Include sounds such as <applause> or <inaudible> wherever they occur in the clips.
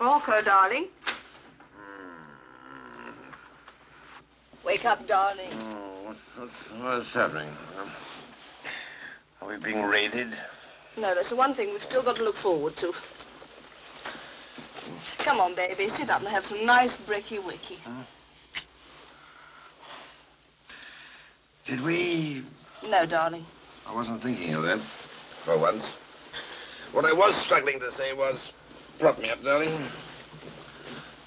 Rocco, darling. Wake up, darling. Oh, what, what's happening? Are we being raided? No, that's the one thing we've still got to look forward to. Come on, baby. Sit up and have some nice bricky wicky. Hmm. Did we? No, darling. I wasn't thinking of that for once. What I was struggling to say was, prop me up, darling.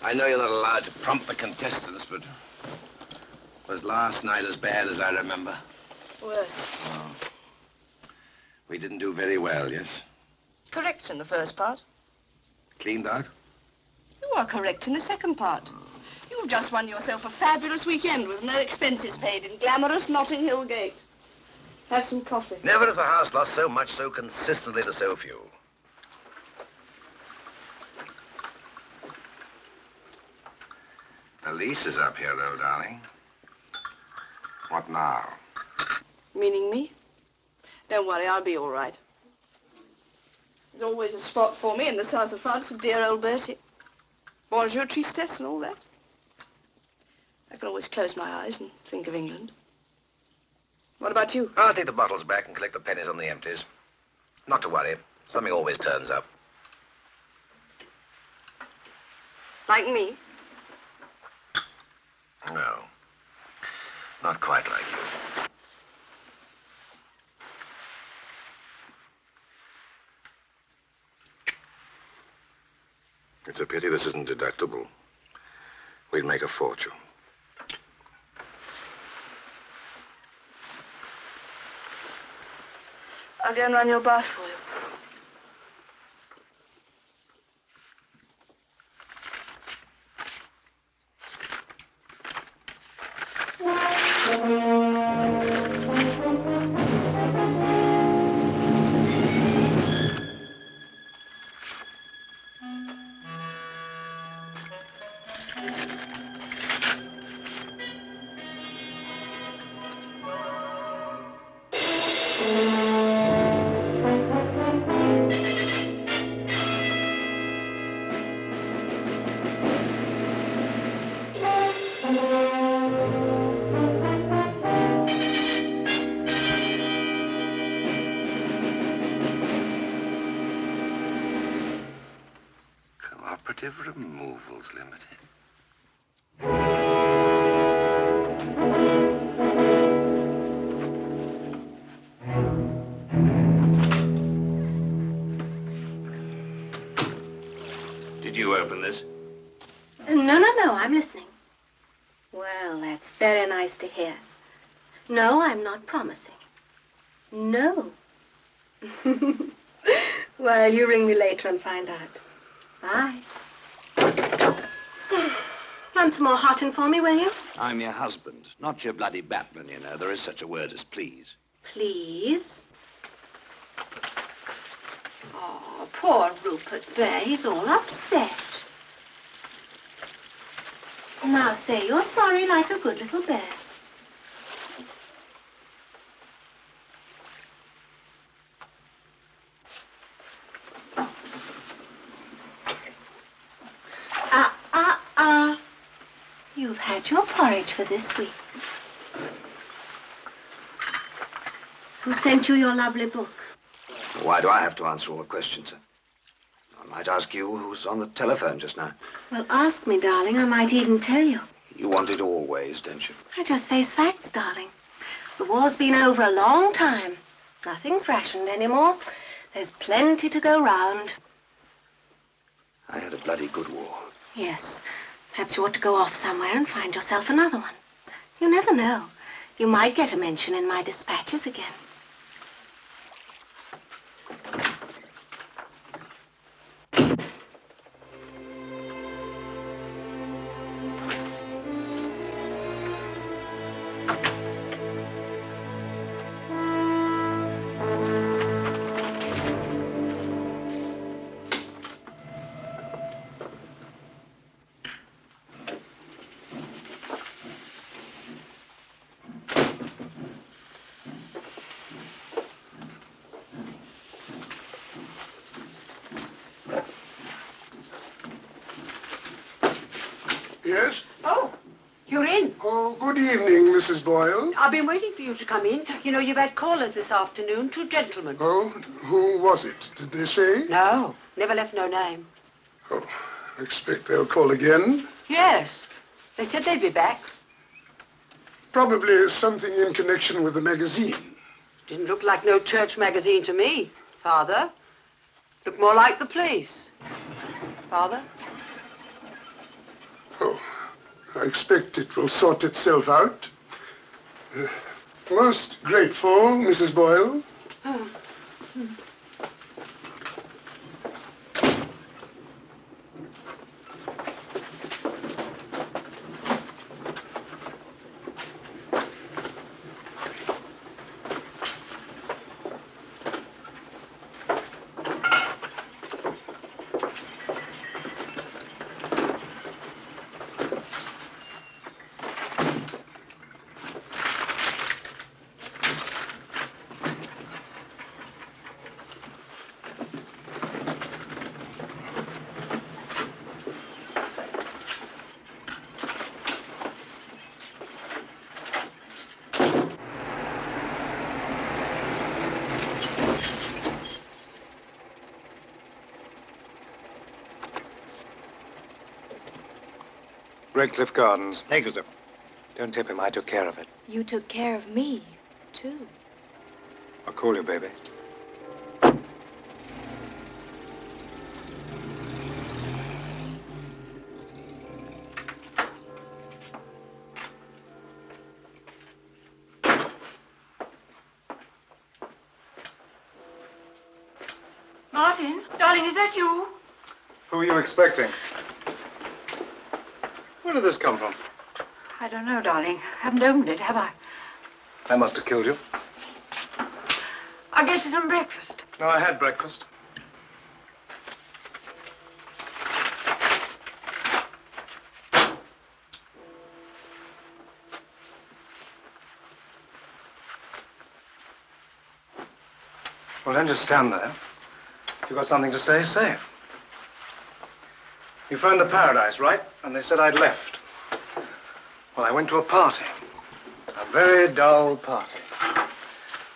I know you're not allowed to prompt the contestants, but was last night as bad as I remember? Worse. Oh. We didn't do very well, yes? Correct in the first part. Cleaned out? You are correct in the second part. You've just won yourself a fabulous weekend with no expenses paid in glamorous Notting Hill Gate. Have some coffee. Never has a house lost so much so consistently to so few. The lease is up here, though, darling. What now? Meaning me? Don't worry, I'll be all right. There's always a spot for me in the south of France with dear old Bertie. Bonjour, tristesse, and all that. I can always close my eyes and think of England. What about you? I'll take the bottles back and collect the pennies on the empties. Not to worry. Something always turns up. Like me? No. Not quite like you. It's a pity this isn't deductible. We'd make a fortune. I'll go and run your bath for you. Removals Limited. Did you open this? No, no, no, I'm listening. Well, that's very nice to hear. No, I'm not promising. No. <laughs> well, you ring me later and find out. Bye. Some more hot in for me, will you? I'm your husband, not your bloody Batman, you know. There is such a word as please. Please. Oh, poor Rupert Bear. He's all upset. Now say you're sorry like a good little bear. Ah, ah, ah. You've had your porridge for this week. Who sent you your lovely book? Why do I have to answer all the questions? sir? I might ask you who's on the telephone just now. Well, ask me, darling. I might even tell you. You want it always, don't you? I just face facts, darling. The war's been over a long time. Nothing's rationed anymore. There's plenty to go round. I had a bloody good war. Yes. Perhaps you ought to go off somewhere and find yourself another one. You never know. You might get a mention in my dispatches again. Evening, Mrs. Boyle. I've been waiting for you to come in. You know, you've had callers this afternoon, two gentlemen. Oh, who was it? Did they say? No, never left no name. Oh, I expect they'll call again. Yes, they said they'd be back. Probably something in connection with the magazine. Didn't look like no church magazine to me, Father. Looked more like the police. Father? Oh, I expect it will sort itself out. Uh, most grateful, Mrs. Boyle. Oh. Redcliffe Gardens. Thank you, sir. Don't tip him. I took care of it. You took care of me, too. I'll call you, baby. Martin, darling, is that you? Who are you expecting? Where did this come from? I don't know, darling. Haven't opened it, have I? I must have killed you. I'll get you some breakfast. No, I had breakfast. Well, don't just stand there. If you've got something to say, say it. You phoned the Paradise, right? And they said I'd left. Well, I went to a party. A very dull party.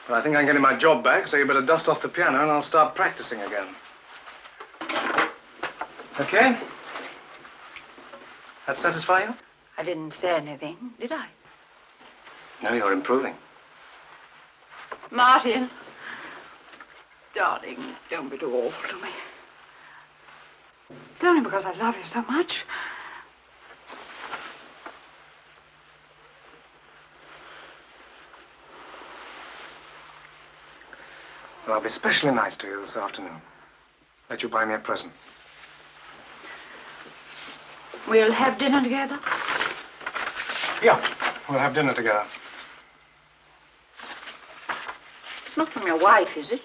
But I think I'm getting my job back, so you better dust off the piano and I'll start practicing again. Okay? That satisfy you? I didn't say anything, did I? No, you're improving. Martin. Darling, don't be too awful to me. It's only because I love you so much. Well, I'll be especially nice to you this afternoon. Let you buy me a present. We'll have dinner together. Yeah, we'll have dinner together. It's not from your wife, is it?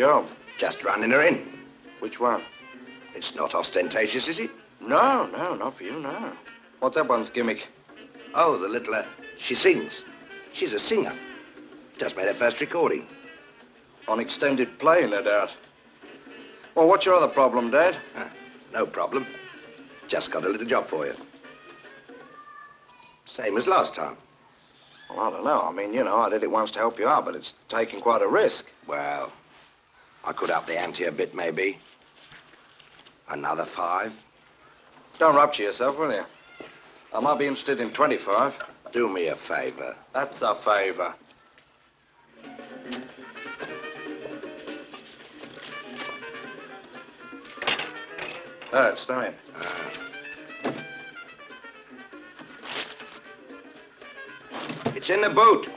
Job. Just running her in. Which one? It's not ostentatious, is it? No, no, not for you, no. What's that one's gimmick? Oh, the little, uh, she sings. She's a singer. Just made her first recording. On extended play, no doubt. Well, what's your other problem, Dad? Huh, no problem. Just got a little job for you. Same as last time. Well, I don't know. I mean, you know, I did it once to help you out, but it's taking quite a risk. Well, I could up the ante a bit, maybe. Another five. Don't rupture yourself, will you? I might be interested in 25. Do me a favor. That's a favor. Oh, it's. Uh, it's in the boot.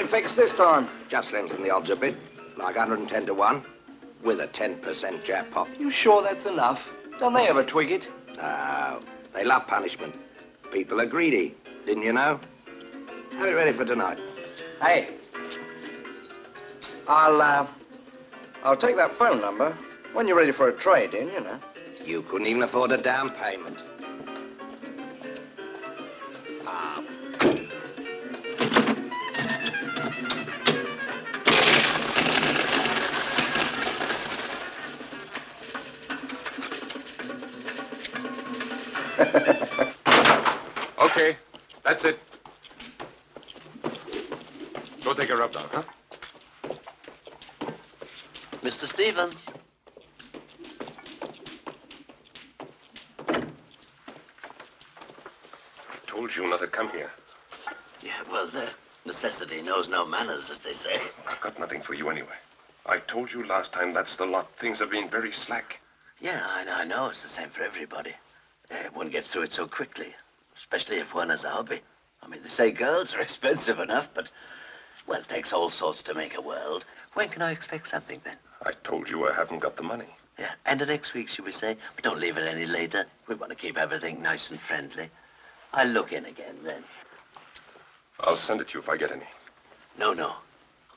How do you want it fixed this time? Just lengthen the odds a bit, like 110 to 1, with a 10% jackpot. You sure that's enough? Don't they ever twig it? No, they love punishment. People are greedy, didn't you know? Have it ready for tonight. Hey, I'll, uh, I'll take that phone number when you're ready for a trade-in, you know. You couldn't even afford a down payment. That's it. Go take a rub down, huh? Mr. Stevens. I Told you not to come here. Yeah, well, uh, necessity knows no manners, as they say. I've got nothing for you anyway. I told you last time that's the lot. Things have been very slack. Yeah, I, I know it's the same for everybody. Uh, one gets through it so quickly, especially if one has a hobby. I mean, they say girls are <laughs> expensive enough, but, well, it takes all sorts to make a world. When can I expect something, then? I told you I haven't got the money. Yeah, end of next week, should we say? But don't leave it any later. We want to keep everything nice and friendly. I'll look in again then. I'll send it to you if I get any. No, no.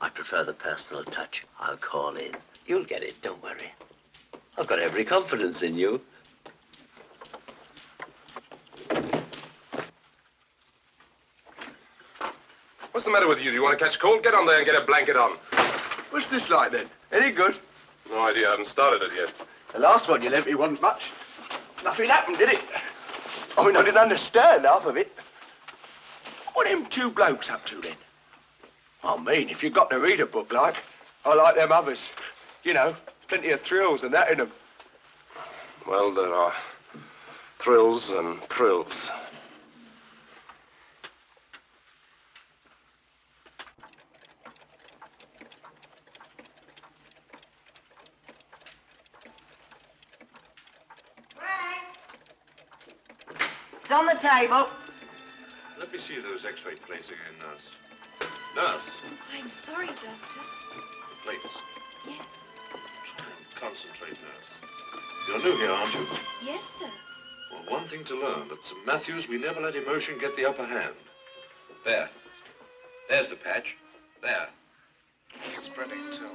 I prefer the personal touch. I'll call in. You'll get it, don't worry. I've got every confidence in you. What's the matter with you? Do you want to catch cold? Get on there and get a blanket on. What's this like, then? Any good? No idea. I haven't started it yet. The last one you lent me wasn't much. Nothing happened, did it? I mean, I didn't understand half of it. What are them two blokes up to, then? I mean, if you've got to read a book like, I like them others. You know, plenty of thrills and that in them. Well, there are thrills and thrills. It's on the table. Let me see those x-ray plates again, nurse. Nurse, I'm sorry, Doctor. the plates. Yes. Try and concentrate, nurse. You're new here, aren't you? Yes, sir. Well, one thing to learn. At St. Matthew's, we never let emotion get the upper hand. There. There's the patch. There. It's Spreading too.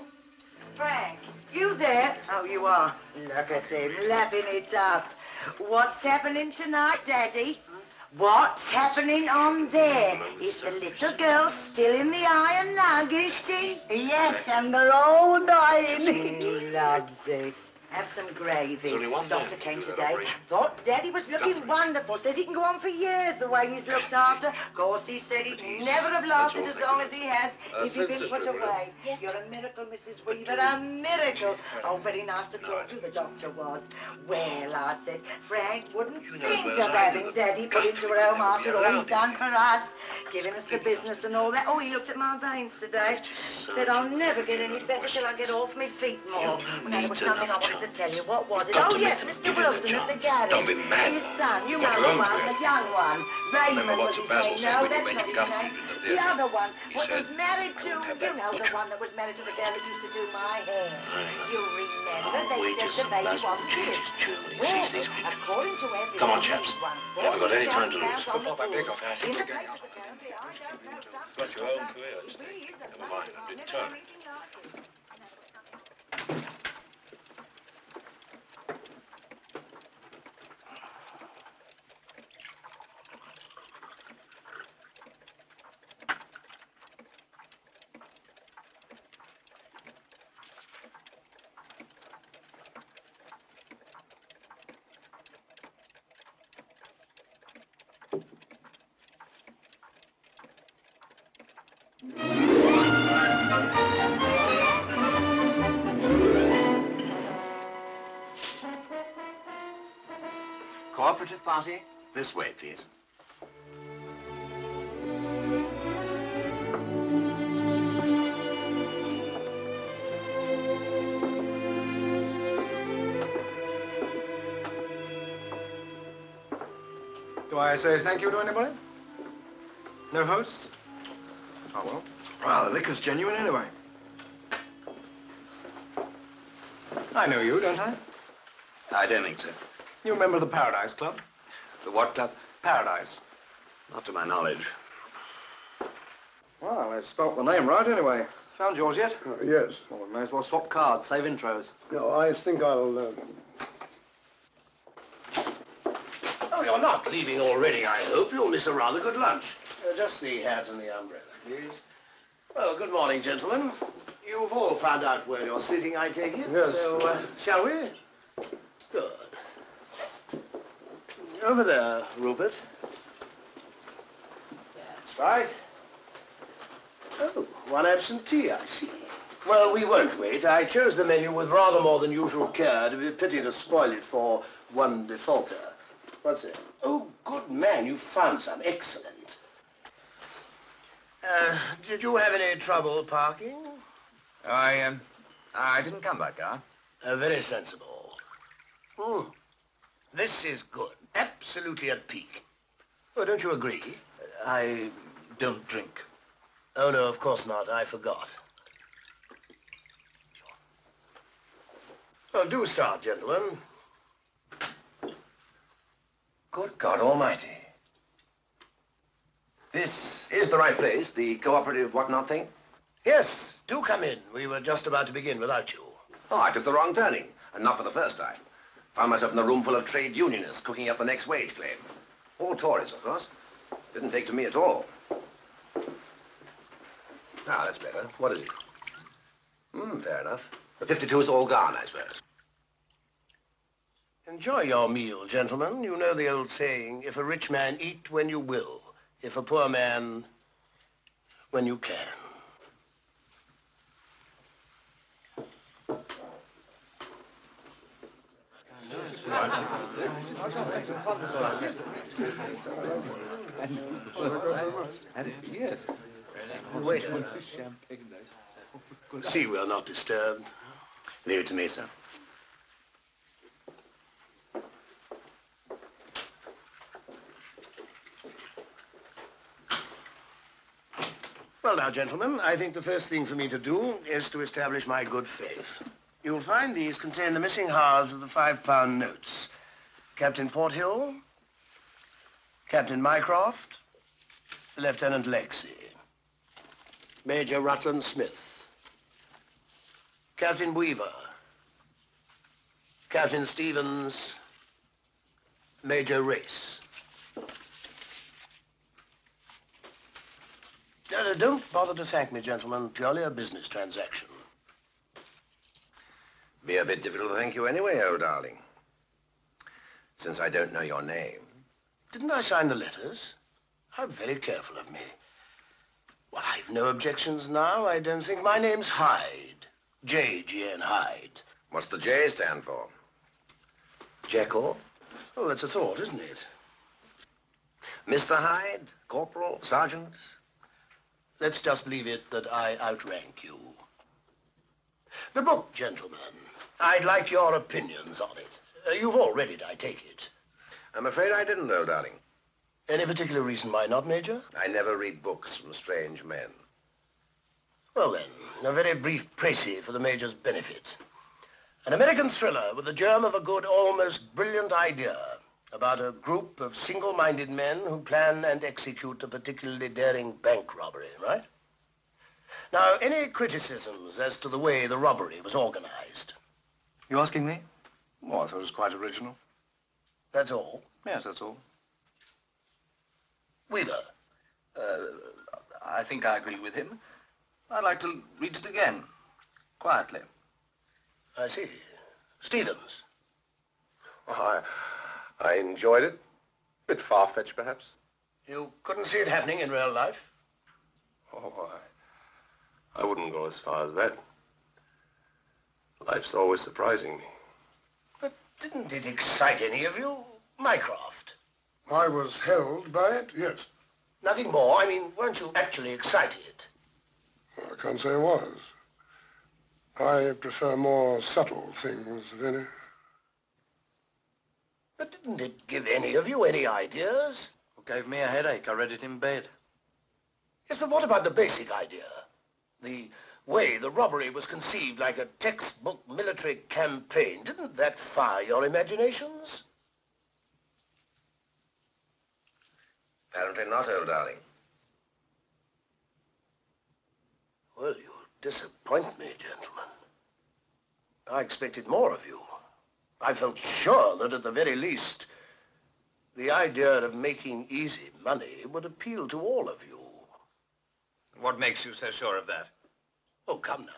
Frank, you there? Oh, you are. Look at him, lapping it up. What's happening tonight, Daddy? What's happening on there? Is the little girl still in the iron lung, is she? Yes, and they're all dying. Loves it. Have some gravy. There's only one Doctor man came to today. operation. Thought Daddy was looking wonderful. Says he can go on for years the way he's looked after. Of course, he said he'd never have lasted as long as he has Uh, if he'd been put away. Yes. You're a miracle, Mrs. Weaver, a miracle. Oh, very nice to talk to, the doctor was. Well, I said, Frank wouldn't think of having Daddy put into a home after all he's done for us, giving us the business and all that. Oh, he looked at my veins today. Said I'll never get any better till I get off my feet more. Now, there was something I wanted to tell you. What was it? Got Oh, yes, Mr. give him a Wilson at the garage. Don't be mad. His son, you What know the one, the young one. Raymond was what his name. No, that's not his name. the The other one, what was married to, "I you know, the one that was married to the girl that used to do my hair. You remember, they said the baby wasn't his. Well, Sees these people. according to everyone, Come on, chaps. won Haven't got any time to £40,000 lose. the Pop big pool. off, Ash. In the Big papers, off. apparently, I don't know, some Got your own career He at really is the Never mind, nicest. a party? This way, please. Do I say thank you to anybody? No hosts? Oh, well. Well, the liquor's genuine anyway. I know you, don't I? I don't think so. You're a member of the Paradise Club? The what club? Paradise. Not to my knowledge. Well, I spelt the name right anyway. Found yours yet? Uh, yes. Well, we may as well swap cards, save intros. No, I think I'll. Um... Oh, you're not leaving already, I hope. You'll miss a rather good lunch. Uh, just the hat and the umbrella, please. Well, good morning, gentlemen. You've all found out where you're sitting, I take it. Yes. So, uh, shall we? Good. Over there, Rupert. That's right. Oh, one absentee, I see. Well, we won't wait. I chose the menu with rather more than usual care. It'd be a pity to spoil it for one defaulter. What's it? Oh, good man, you found some. Excellent. Uh, did you have any trouble parking? I, um, I didn't come by car. Uh, very sensible. Hmm. This is good. Absolutely at peak. Oh, don't you agree? I don't drink. Oh, no, of course not. I forgot. Well, do start, gentlemen. Good God Almighty. This is the right place, the cooperative whatnot thing? Yes, do come in. We were just about to begin without you. Oh, I took the wrong turning, and not for the first time. Found myself in a room full of trade unionists cooking up the next wage claim. All Tories, of course. Didn't take to me at all. Ah, that's better. What is it? Hmm, fair enough. The 52 is all gone, I suppose. Enjoy your meal, gentlemen. You know the old saying, if a rich man eat when you will, if a poor man, when you can. Yes. Waiter. See we're not disturbed. Leave it to me, sir. Well, now, gentlemen, I think the first thing for me to do is to establish my good faith. You'll find these contain the missing halves of the five-pound notes. Captain Porthill, Captain Mycroft, Lieutenant Lexy, Major Rutland Smith, Captain Weaver, Captain Stevens, Major Race. Don't bother to thank me, gentlemen. Purely a business transaction. Be a bit difficult to thank you anyway, old darling. Since I don't know your name. Didn't I sign the letters? How very careful of me. Well, I've no objections now. I don't think my name's Hyde. J.G.N. Hyde. What's the J stand for? Jekyll? Oh, that's a thought, isn't it? Mr. Hyde? Corporal? Sergeant? Let's just leave it that I outrank you. The book, gentlemen. I'd like your opinions on it. Uh, you've all read it, I take it. I'm afraid I didn't, old darling. Any particular reason why not, Major? I never read books from strange men. Well, then, a very brief précis for the Major's benefit. An American thriller with the germ of a good, almost brilliant idea about a group of single-minded men who plan and execute a particularly daring bank robbery, right? Now, any criticisms as to the way the robbery was organized? You asking me? Oh, I thought it was quite original. That's all? Yes, that's all. Weaver? Uh, I think I agree with him. I'd like to read it again, quietly. I see. Stevens? I, I enjoyed it. A bit far-fetched, perhaps. You couldn't see it happening in real life? Oh, I, I wouldn't go as far as that. Life's always surprising me. But didn't it excite any of you? Mycroft? I was held by it, yes. Nothing more? I mean, weren't you actually excited? I can't say I was. I prefer more subtle things, Vinny. But didn't it give any of you any ideas? It gave me a headache. I read it in bed. Yes, but what about the basic idea? The way the robbery was conceived like a textbook military campaign. Didn't that fire your imaginations? Apparently not, old darling. Well, you disappoint me, gentlemen. I expected more of you. I felt sure that at the very least, the idea of making easy money would appeal to all of you. What makes you so sure of that? Oh, come now.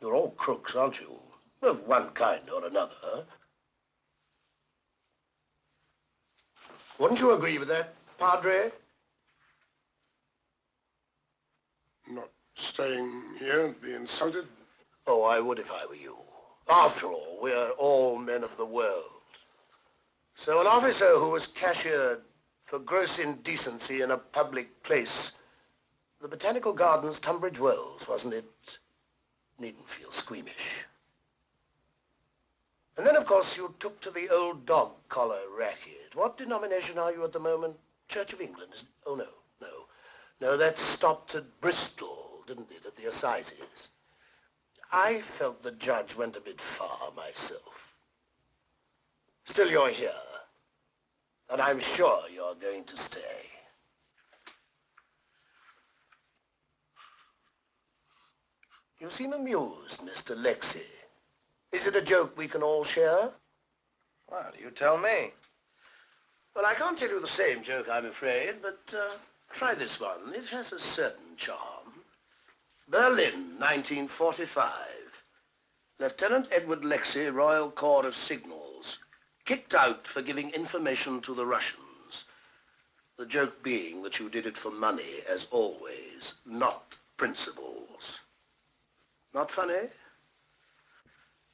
You're all crooks, aren't you? Of one kind or another. Wouldn't you agree with that, Padre? Not staying here and be insulted? Oh, I would if I were you. After all, we're all men of the world. So an officer who was cashiered for gross indecency in a public place, the Botanical Gardens, Tunbridge Wells, wasn't it? Needn't feel squeamish. And then, of course, you took to the old dog collar racket. What denomination are you at the moment? Church of England? Is Oh, no, no. No, that stopped at Bristol, didn't it, at the Assizes? I felt the judge went a bit far myself. Still, you're here. And I'm sure you're going to stay. You seem amused, Mr. Lexy. Is it a joke we can all share? Well, you tell me. Well, I can't tell you the same joke, I'm afraid, but uh, try this one. It has a certain charm. Berlin, 1945. Lieutenant Edward Lexy, Royal Corps of Signals, kicked out for giving information to the Russians. The joke being that you did it for money, as always, not principles. Not funny?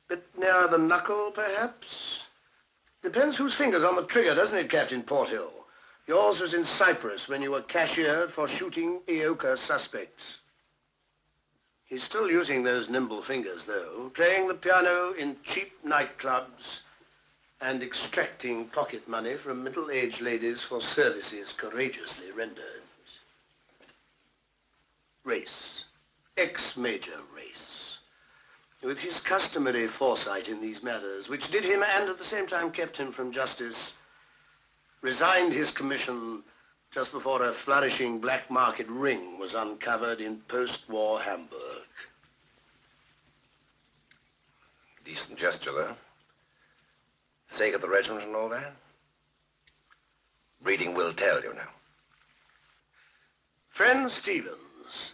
Bit nearer the knuckle, perhaps? Depends whose finger's on the trigger, doesn't it, Captain Porthill? Yours was in Cyprus when you were cashiered for shooting EOKA suspects. He's still using those nimble fingers, though, playing the piano in cheap nightclubs and extracting pocket money from middle-aged ladies for services courageously rendered. Race. Ex-major race. With his customary foresight in these matters, which did him and at the same time kept him from justice, resigned his commission just before a flourishing black market ring was uncovered in post-war Hamburg. Decent gesture, though. Sake of the regiment and all that. Reading will tell, you know. Friend Stevens,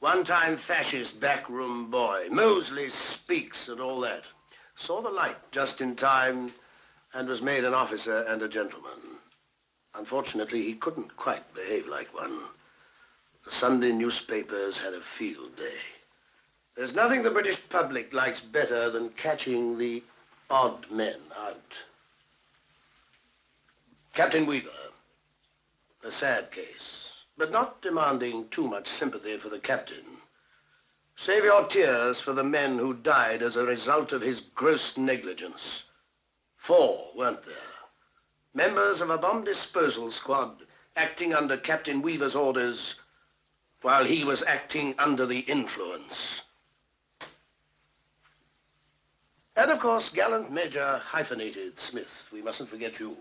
one-time fascist backroom boy, Mosley speaks and all that, saw the light just in time and was made an officer and a gentleman. Unfortunately, he couldn't quite behave like one. The Sunday newspapers had a field day. There's nothing the British public likes better than catching the odd men out. Captain Weaver, a sad case, but not demanding too much sympathy for the captain. Save your tears for the men who died as a result of his gross negligence. Four, weren't there? Members of a bomb disposal squad acting under Captain Weaver's orders while he was acting under the influence. And of course, gallant Major hyphenated Smith. We mustn't forget you.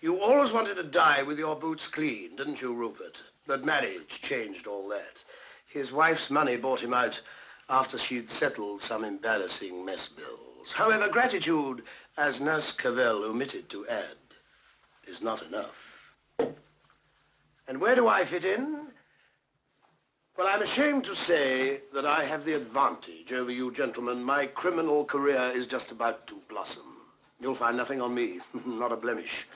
You always wanted to die with your boots clean, didn't you, Rupert? But marriage changed all that. His wife's money bought him out after she'd settled some embarrassing mess bills. However, gratitude, as Nurse Cavell omitted to add, is not enough. And where do I fit in? Well, I'm ashamed to say that I have the advantage over you gentlemen. My criminal career is just about to blossom. You'll find nothing on me, <laughs> not a blemish.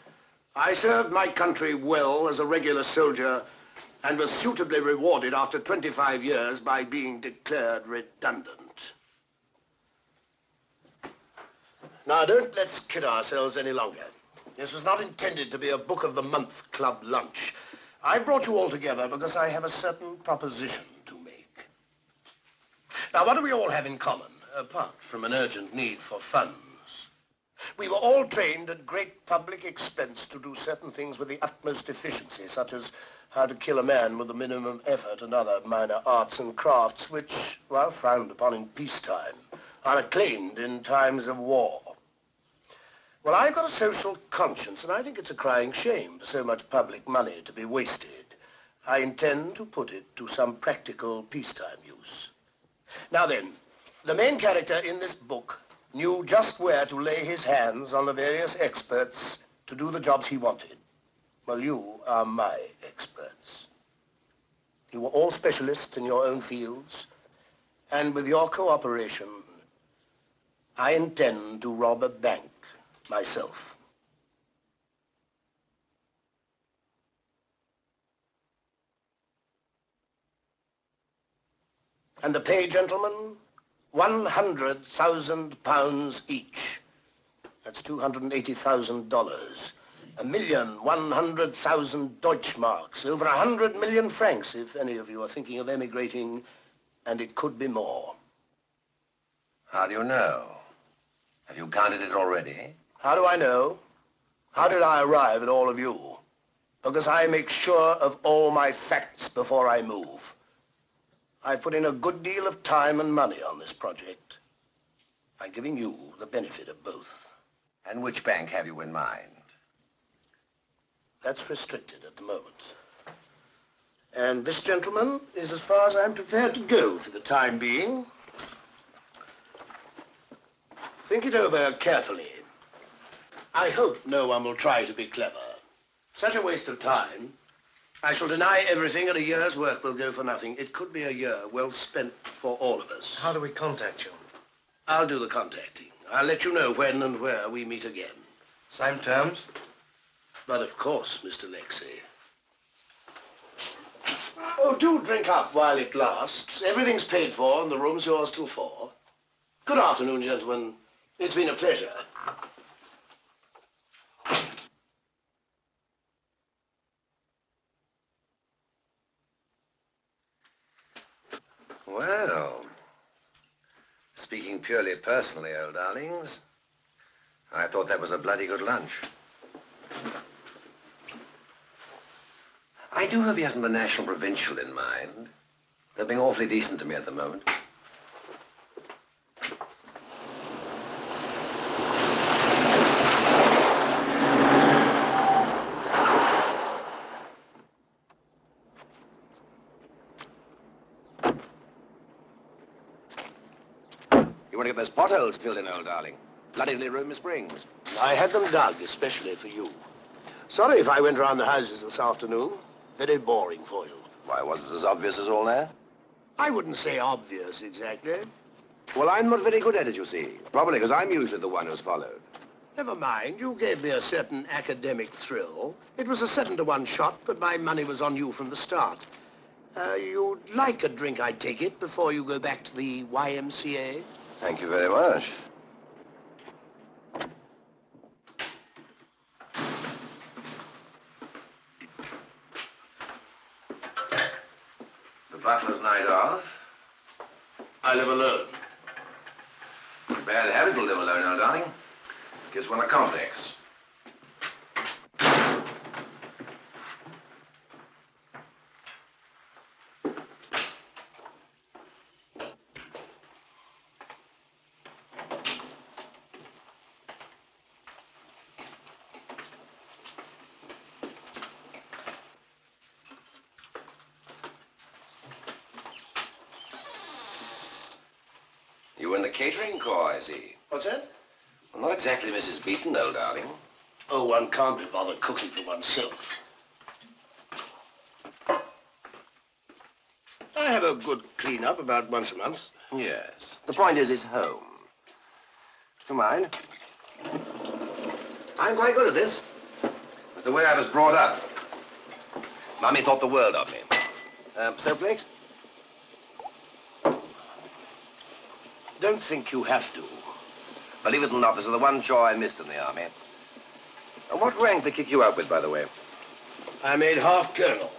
I served my country well as a regular soldier and was suitably rewarded after 25 years by being declared redundant. Now, don't let's kid ourselves any longer. This was not intended to be a Book of the Month club lunch. I brought you all together because I have a certain proposition to make. Now, what do we all have in common, apart from an urgent need for funds? We were all trained at great public expense to do certain things with the utmost efficiency, such as how to kill a man with the minimum effort and other minor arts and crafts which, while frowned upon in peacetime, are acclaimed in times of war. Well, I've got a social conscience, and I think it's a crying shame for so much public money to be wasted. I intend to put it to some practical peacetime use. Now then, the main character in this book knew just where to lay his hands on the various experts to do the jobs he wanted. Well, you are my experts. You were all specialists in your own fields, and with your cooperation, I intend to rob a bank myself. And the pay, gentlemen, 100,000 pounds each. That's $280,000. A million, one hundred thousand 100,000 Deutschmarks. Over a hundred million francs, if any of you are thinking of emigrating. And it could be more. How do you know? Have you counted it already? How do I know? How did I arrive at all of you? Because I make sure of all my facts before I move. I've put in a good deal of time and money on this project. I'm giving you the benefit of both. And which bank have you in mind? That's restricted at the moment. And this gentleman is as far as I'm prepared to go for the time being. Think it over carefully. I hope no one will try to be clever. Such a waste of time. I shall deny everything and a year's work will go for nothing. It could be a year well spent for all of us. How do we contact you? I'll do the contacting. I'll let you know when and where we meet again. Same terms? But of course, Mr. Lexy. Oh, do drink up while it lasts. Everything's paid for and the room's yours till four. Good afternoon, gentlemen. It's been a pleasure. Well, speaking purely personally, old darlings, I thought that was a bloody good lunch. I do hope he hasn't the National Provincial in mind. They're being awfully decent to me at the moment. You want to get those potholes filled in, old darling. Bloody nearly ruined my springs. I had them dug especially for you. Sorry if I went around the houses this afternoon. Very boring for you. Why, was it as obvious as all that? I wouldn't say obvious exactly. Well, I'm not very good at it, you see. Probably because I'm usually the one who's followed. Never mind. You gave me a certain academic thrill. It was a seven to one shot, but my money was on you from the start. Uh, you'd like a drink, I take it, before you go back to the YMCA? Thank you very much. Butler's night off. I live alone. Bad habit to live alone, now, darling. Gives one a complex. You in the catering corps, I see. What's that? Well, not exactly Mrs. Beeton, old darling. Oh, one can't be bothered cooking for oneself. I have a good clean-up about once a month. Yes. The point is, it's home. Do you mind? I'm quite good at this. It's the way I was brought up. Mummy thought the world of me. Um, soapflakes? I don't think you have to. Believe it or not, this is the one chore I missed in the army. And what rank they kick you out with, by the way? I made half colonel.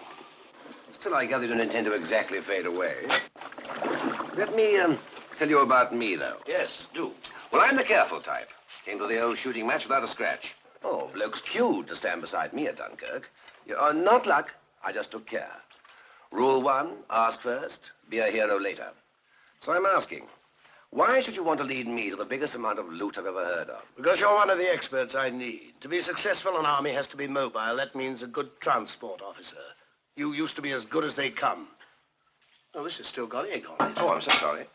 Still, I gather you don't intend to exactly fade away. Let me um, tell you about me, though. Yes, do. Well, I'm the careful type. Came to the old shooting match without a scratch. Oh, blokes queued to stand beside me at Dunkirk. You are not luck. I just took care. Rule one, ask first, be a hero later. So I'm asking, why should you want to lead me to the biggest amount of loot I've ever heard of? Because you're one of the experts I need. To be successful, an army has to be mobile. That means a good transport officer. You used to be as good as they come. Oh, this has still got egg on it. Oh, I'm so sorry.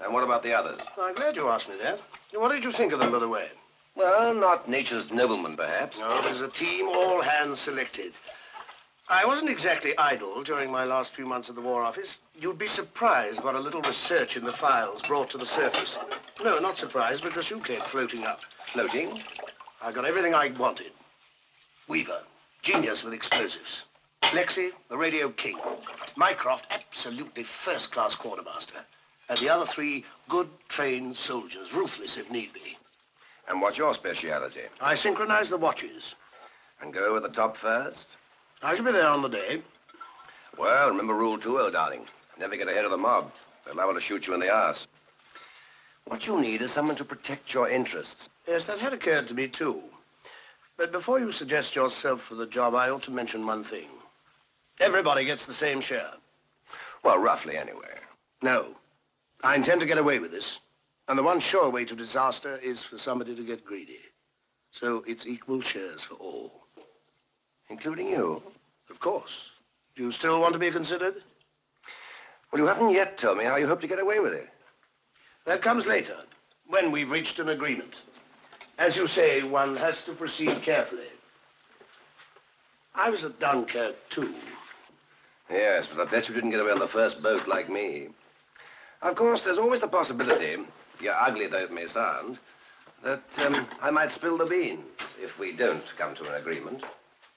And what about the others? I'm glad you asked me that. What did you think of them, by the way? Well, not nature's noblemen, perhaps. No, it was a team, all hands selected. I wasn't exactly idle during my last few months at the War Office. You'd be surprised what a little research in the files brought to the surface. No, not surprised, because you came floating up. Floating? I got everything I wanted. Weaver, genius with explosives. Lexy, the radio king. Mycroft, absolutely first-class quartermaster. And the other three, good, trained soldiers, ruthless if need be. And what's your speciality? I synchronize the watches. And go with the top first? I shall be there on the day. Well, remember rule two, old darling. Never get ahead of the mob. They're liable to shoot you in the ass. What you need is someone to protect your interests. Yes, that had occurred to me, too. But before you suggest yourself for the job, I ought to mention one thing. Everybody gets the same share. Well, roughly, anyway. No. I intend to get away with this. And the one sure way to disaster is for somebody to get greedy. So it's equal shares for all. Including you? Of course. Do you still want to be considered? Well, you haven't yet told me how you hope to get away with it. That comes later, when we've reached an agreement. As you say, one has to proceed carefully. I was at Dunkirk, too. Yes, but I bet you didn't get away on the first boat like me. Of course, there's always the possibility, yeah, ugly though it may sound, that um, I might spill the beans if we don't come to an agreement.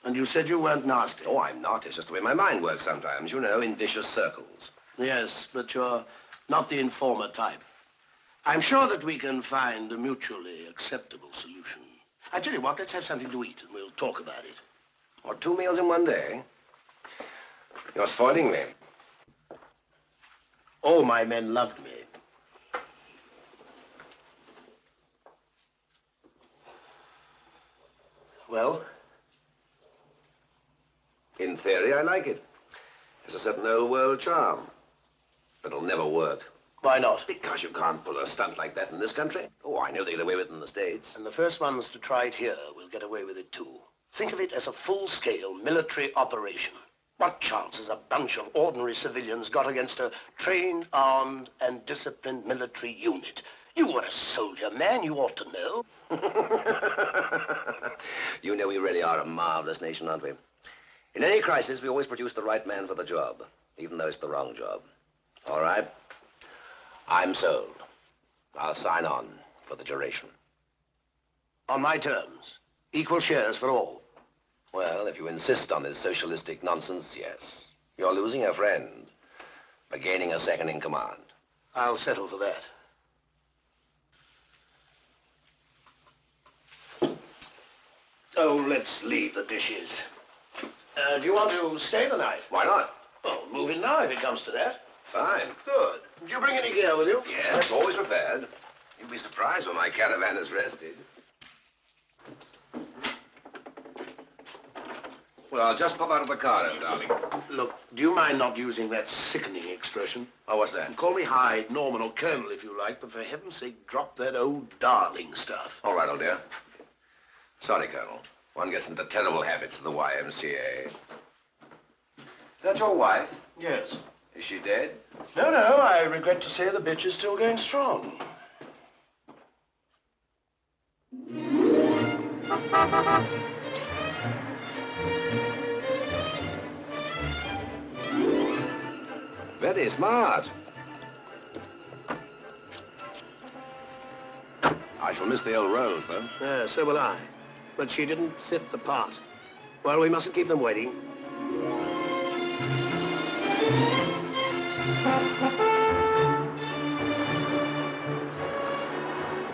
And you said you weren't nasty. Oh, I'm not. It's just the way my mind works sometimes, you know, in vicious circles. Yes, but you're not the informer type. I'm sure that we can find a mutually acceptable solution. I tell you what, let's have something to eat and we'll talk about it. Or two meals in one day. You're spoiling me. All my men loved me. Well? In theory, I like it. It's a certain old world charm. But it'll never work. Why not? Because you can't pull a stunt like that in this country. Oh, I know they get away with it in the States. And the first ones to try it here will get away with it too. Think of it as a full-scale military operation. What chance has a bunch of ordinary civilians got against a trained, armed, and disciplined military unit? You were a soldier, man. You ought to know. <laughs> <laughs> you know we really are a marvelous nation, aren't we? In any crisis, we always produce the right man for the job, even though it's the wrong job. All right? I'm sold. I'll sign on for the duration. On my terms. Equal shares for all. Well, if you insist on this socialistic nonsense, yes. You're losing a friend, but gaining a second in command. I'll settle for that. Oh, let's leave the dishes. Uh, do you want to stay the night? Why not? Well, move in now if it comes to that. Fine. Good. Did you bring any gear with you? Yes, always prepared. You'll be surprised when my caravan is rested. Well, I'll just pop out of the car, darling. Look, do you mind not using that sickening expression? Oh, what's that? Call me Hyde, Norman, or Colonel if you like, but for heaven's sake, drop that old darling stuff. All right, old dear. Sorry, Colonel. One gets into terrible habits of the YMCA. Is that your wife? Yes. Is she dead? No, no, I regret to say the bitch is still going strong. Very smart. I shall miss the old Rose, though. Yeah, so will I. But she didn't fit the part. Well, we mustn't keep them waiting.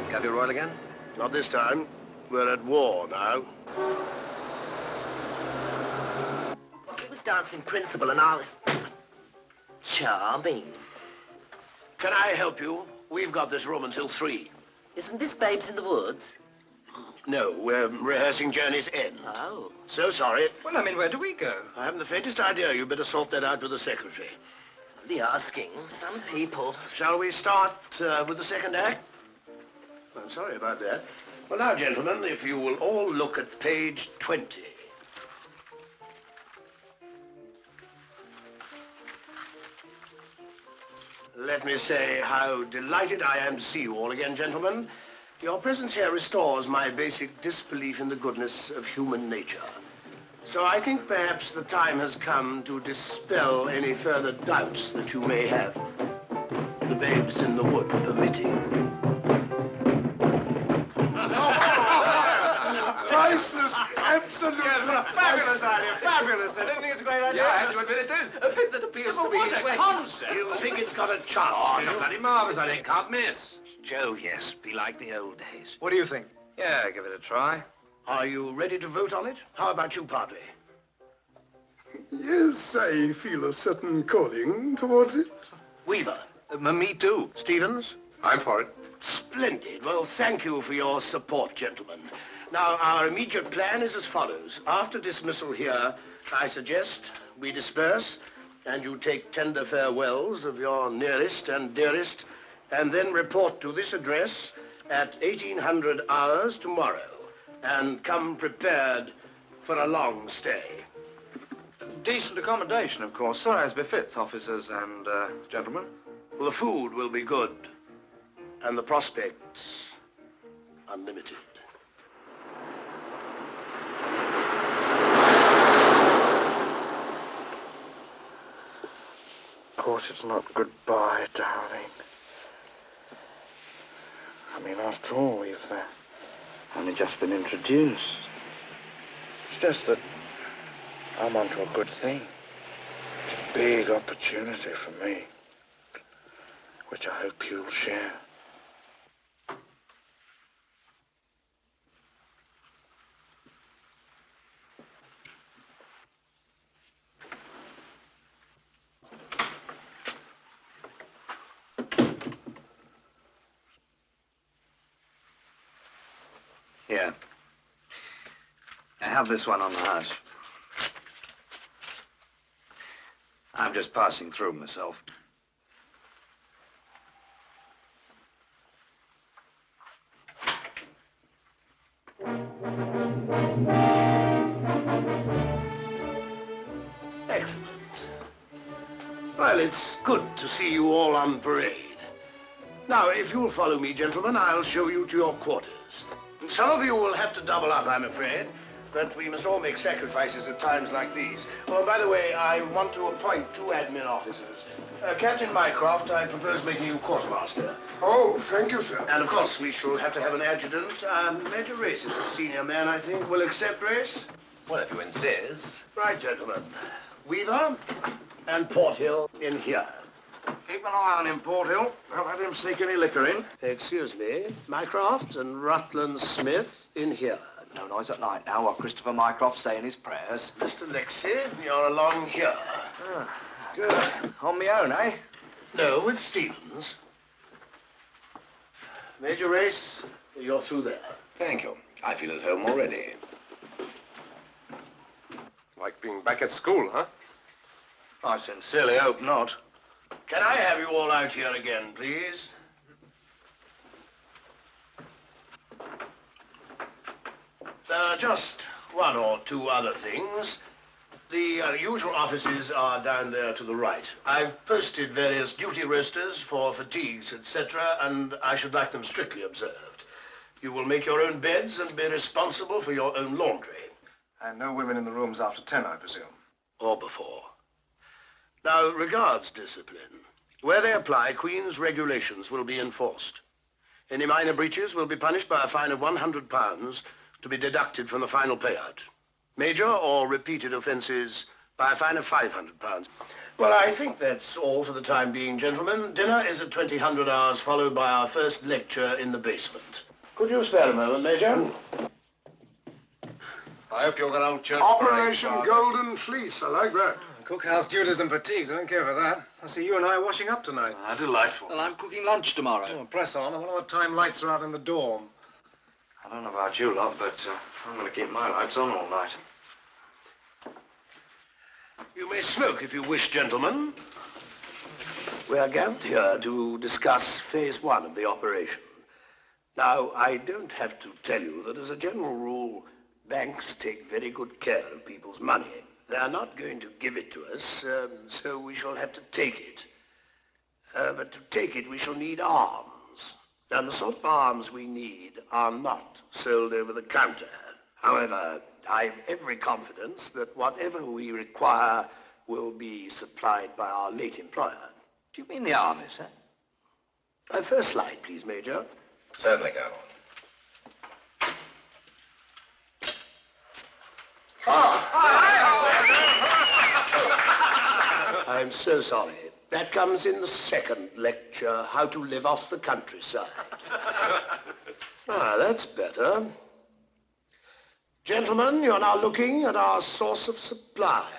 Cafe Royal again? Not this time. We're at war now. It was dancing principal and I was... Charming. Can I help you? We've got this room until three. Isn't this Babes in the Woods? No, we're rehearsing Journey's End. Oh. So sorry. Well, I mean, where do we go? I haven't the faintest idea. You'd better sort that out with the secretary. The asking. Some people. Shall we start uh, with the second act? I'm sorry about that. Well, now, gentlemen, if you will all look at page 20. Let me say how delighted I am to see you all again, gentlemen. Your presence here restores my basic disbelief in the goodness of human nature. So I think perhaps the time has come to dispel any further doubts that you may have. The babes in the wood permitting. <laughs> Priceless, absolutely Fabulous idea, fabulous. I don't think it's a great idea. Yeah, I have to admit it is. A bit that appeals to me. what a Well, concept. You think it's got a chance, Oh, do it's a you? bloody marvelous idea. Can't miss. Jove, yes. Be like the old days. What do you think? Yeah, give it a try. Are you ready to vote on it? How about you, Padre? Yes, I feel a certain calling towards it. Weaver? Uh, me too. Stevens? I'm for it. Splendid. Well, thank you for your support, gentlemen. Now, our immediate plan is as follows. After dismissal here, I suggest we disperse and you take tender farewells of your nearest and dearest and then report to this address at 1800 hours tomorrow and come prepared for a long stay. Decent accommodation, of course, so as befits officers and uh, gentlemen. Well, the food will be good and the prospects unlimited. Of course, it's not goodbye, darling. I mean, after all, we've uh, only just been introduced. It's just that I'm onto a good thing. It's a big opportunity for me, which I hope you'll share. Here. I have this one on the house. I'm just passing through myself. Excellent. Well, it's good to see you all on parade. Now, if you'll follow me, gentlemen, I'll show you to your quarters. Some of you will have to double up, I'm afraid, but we must all make sacrifices at times like these. Oh, by the way, I want to appoint two admin officers. Uh, Captain Mycroft, I propose making you quartermaster. Oh, thank you, sir. And of course, we shall have to have an adjutant. Um, Major Race is the senior man, I think. Will accept Race? Well, if you insist. Right, gentlemen. Weaver and Porthill in here. Keep an eye on him, Porthill. Don't let him sneak any liquor in. Excuse me. Mycroft and Rutland Smith in here. No noise at night now while Christopher Mycroft's saying his prayers. Mr. Lexy, you're along here. Ah, Good. On my own, eh? No, with Stevens. Major Race, you're through there. Thank you. I feel at home already. Like being back at school, huh? I sincerely hope not. Can I have you all out here again, please? There are just one or two other things. The uh, usual offices are down there to the right. I've posted various duty rosters for fatigues, etc., and I should like them strictly observed. You will make your own beds and be responsible for your own laundry. And no women in the rooms after ten, I presume. Or before. Now, regards discipline. Where they apply, Queen's regulations will be enforced. Any minor breaches will be punished by a fine of 100 pounds to be deducted from the final payout. Major or repeated offenses by a fine of 500 pounds. Well, I think that's all for the time being, gentlemen. Dinner is at 2000 hours, followed by our first lecture in the basement. Could you spare a moment, Major? I hope you're an old church. Operation Golden Fleece. I like that. Cookhouse duties and fatigues. I don't care for that. I see you and I are washing up tonight. Ah, delightful. Well, I'm cooking lunch tomorrow. Oh, press on. I wonder what time lights are out in the dorm. I don't know about you lot, but uh, I'm going to keep my lights on all night. You may smoke if you wish, gentlemen. We are gathered here to discuss phase one of the operation. Now, I don't have to tell you that as a general rule, banks take very good care of people's money. They are not going to give it to us, um, so we shall have to take it. Uh, but to take it, we shall need arms. And the sort of arms we need are not sold over the counter. However, I've every confidence that whatever we require will be supplied by our late employer. Do you mean the army, sir? Uh, first slide, please, Major. Certainly, Colonel. I'm so sorry. That comes in the second lecture, How to Live Off the Countryside. ah, that's better. Gentlemen, you're now looking at our source of supply,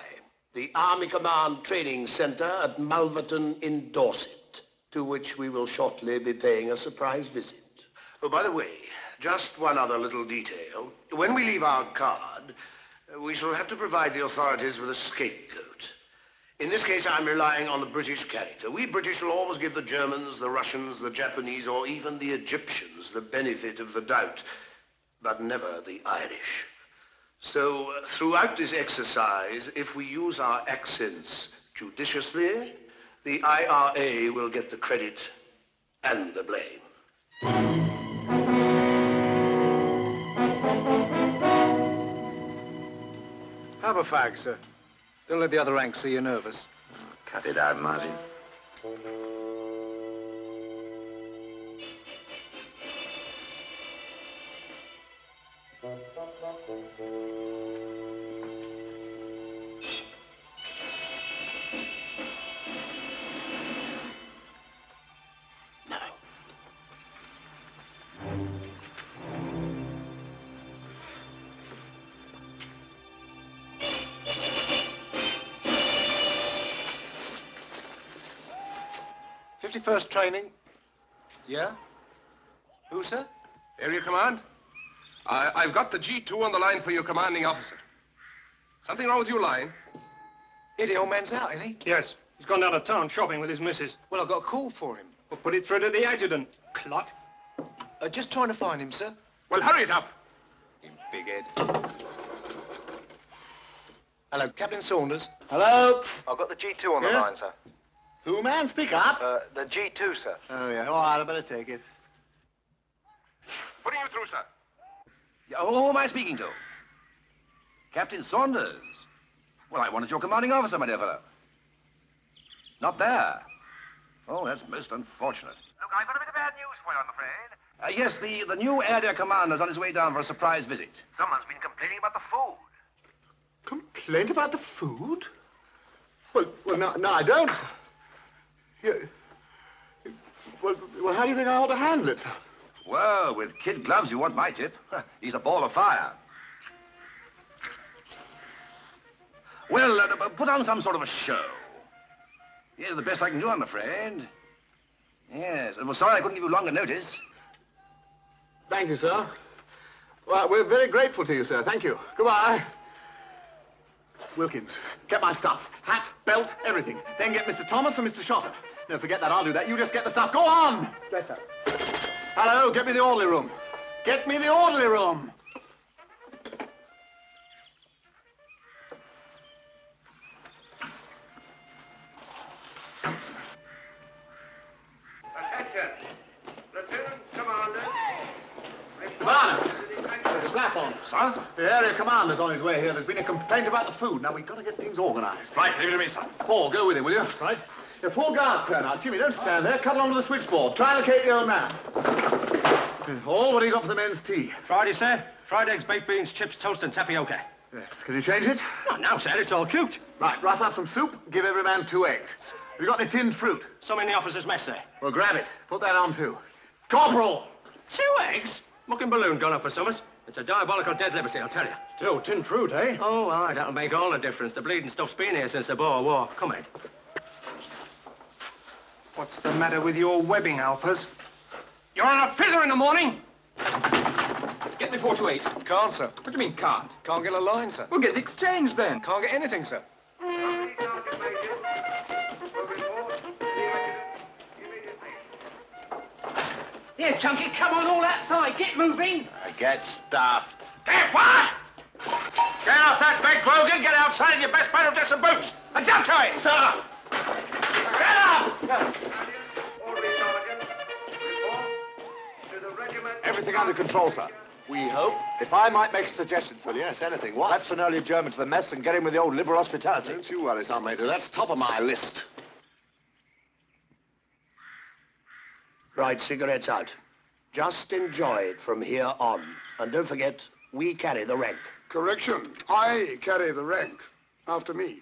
the Army Command Training Center at Malverton in Dorset, to which we will shortly be paying a surprise visit. Oh, by the way, just one other little detail. When we leave our card, we shall have to provide the authorities with a scapegoat. In this case, I'm relying on the British character. We British will always give the Germans, the Russians, the Japanese, or even the Egyptians the benefit of the doubt, but never the Irish. So, uh, throughout this exercise, if we use our accents judiciously, the IRA will get the credit and the blame. Fag, sir. Don't let the other ranks see you're nervous. Oh, cut it out, Martin. Fifty-first training. Yeah? Who, sir? Area Command? I, I've got the G2 on the line for your commanding officer. Something wrong with your line? Yeah, the old man's out, isn't he? Yes. He's gone down to town shopping with his missus. Well, I've got a call for him. Well, put it through to the adjutant. Clot. Uh, just trying to find him, sir. Well, hurry it up. You big head. Hello, Captain Saunders. Hello? I've got the G2 on Yeah? line, sir. Who, man? Speak up. Uh, the G2, sir. Oh, yeah. All right, I better take it. Putting you through, sir. Yeah, Who am I speaking to? Captain Saunders. Well, I wanted your commanding officer, my dear fellow. Not there. Oh, that's most unfortunate. Look, I've got a bit of bad news for you, I'm afraid. Uh, yes, the, the new area commander's on his way down for a surprise visit. Someone's been complaining about the food. Complaint about the food? Well, well, no, no, I don't. Yeah. Well, well, how do you think I ought to handle it? Well, with kid gloves, you want my tip. He's a ball of fire. Well, uh, put on some sort of a show. Yes, the best I can do, I'm afraid. Yes. Well, sorry I couldn't give you longer notice. Thank you, sir. Well, we're very grateful to you, sir. Thank you. Goodbye. Wilkins, get my stuff. Hat, belt, everything. Then get Mr. Thomas and Mr. Shotter. No, forget that. I'll do that. You just get the stuff. Go on! Yes, sir. Hello, get me the orderly room. Get me the orderly room. Attention. Lieutenant Commander. Commander! Slap on, sir. The area commander's on his way here. There's been a complaint about the food. Now, we've got to get things organized. Right, leave it to me, son. Paul, go with him, will you? Right. Yeah, full Guard, turn out. Jimmy, don't stand there. Cut along to the switchboard. Try and locate the old man. Paul, what do you got for the men's tea? Friday, sir. Fried eggs, baked beans, chips, toast, and tapioca. Yes. Can you change it? Not now, sir. It's all cooked. Right, rustle up some soup. Give every man two eggs. Have you got any tinned fruit? Some in the officer's mess, sir. Well, grab it. Put that on, too. Corporal! Two eggs? Mucking balloon gone up for summers. It's a diabolical dead liberty, I'll tell you. Still, tinned fruit, eh? Oh, aye, that'll make all the difference. The bleeding stuff's been here since the Boer War. Come in. What's the matter with your webbing, Alpers? You're on a fizzer in the morning. Get me before to eight. Can't, sir. What do you mean, can't? Can't get a line, sir. We'll get the exchange then. Can't get anything, sir. Here, Chunky, come on all outside. Get moving. I get stuffed. Get what? Get off that bed, Grogan. Get outside in your best pair of dress and boots. And jump to it. Sir. Everything under control, sir. We hope. If I might make a suggestion, sir. Yes, anything. What? Perhaps an early adjournment to the mess and get in with the old liberal hospitality. Don't you worry, Sergeant Major. That's top of my list. Right, cigarettes out. Just enjoy it from here on. And don't forget, we carry the rank. Correction. I carry the rank. After me.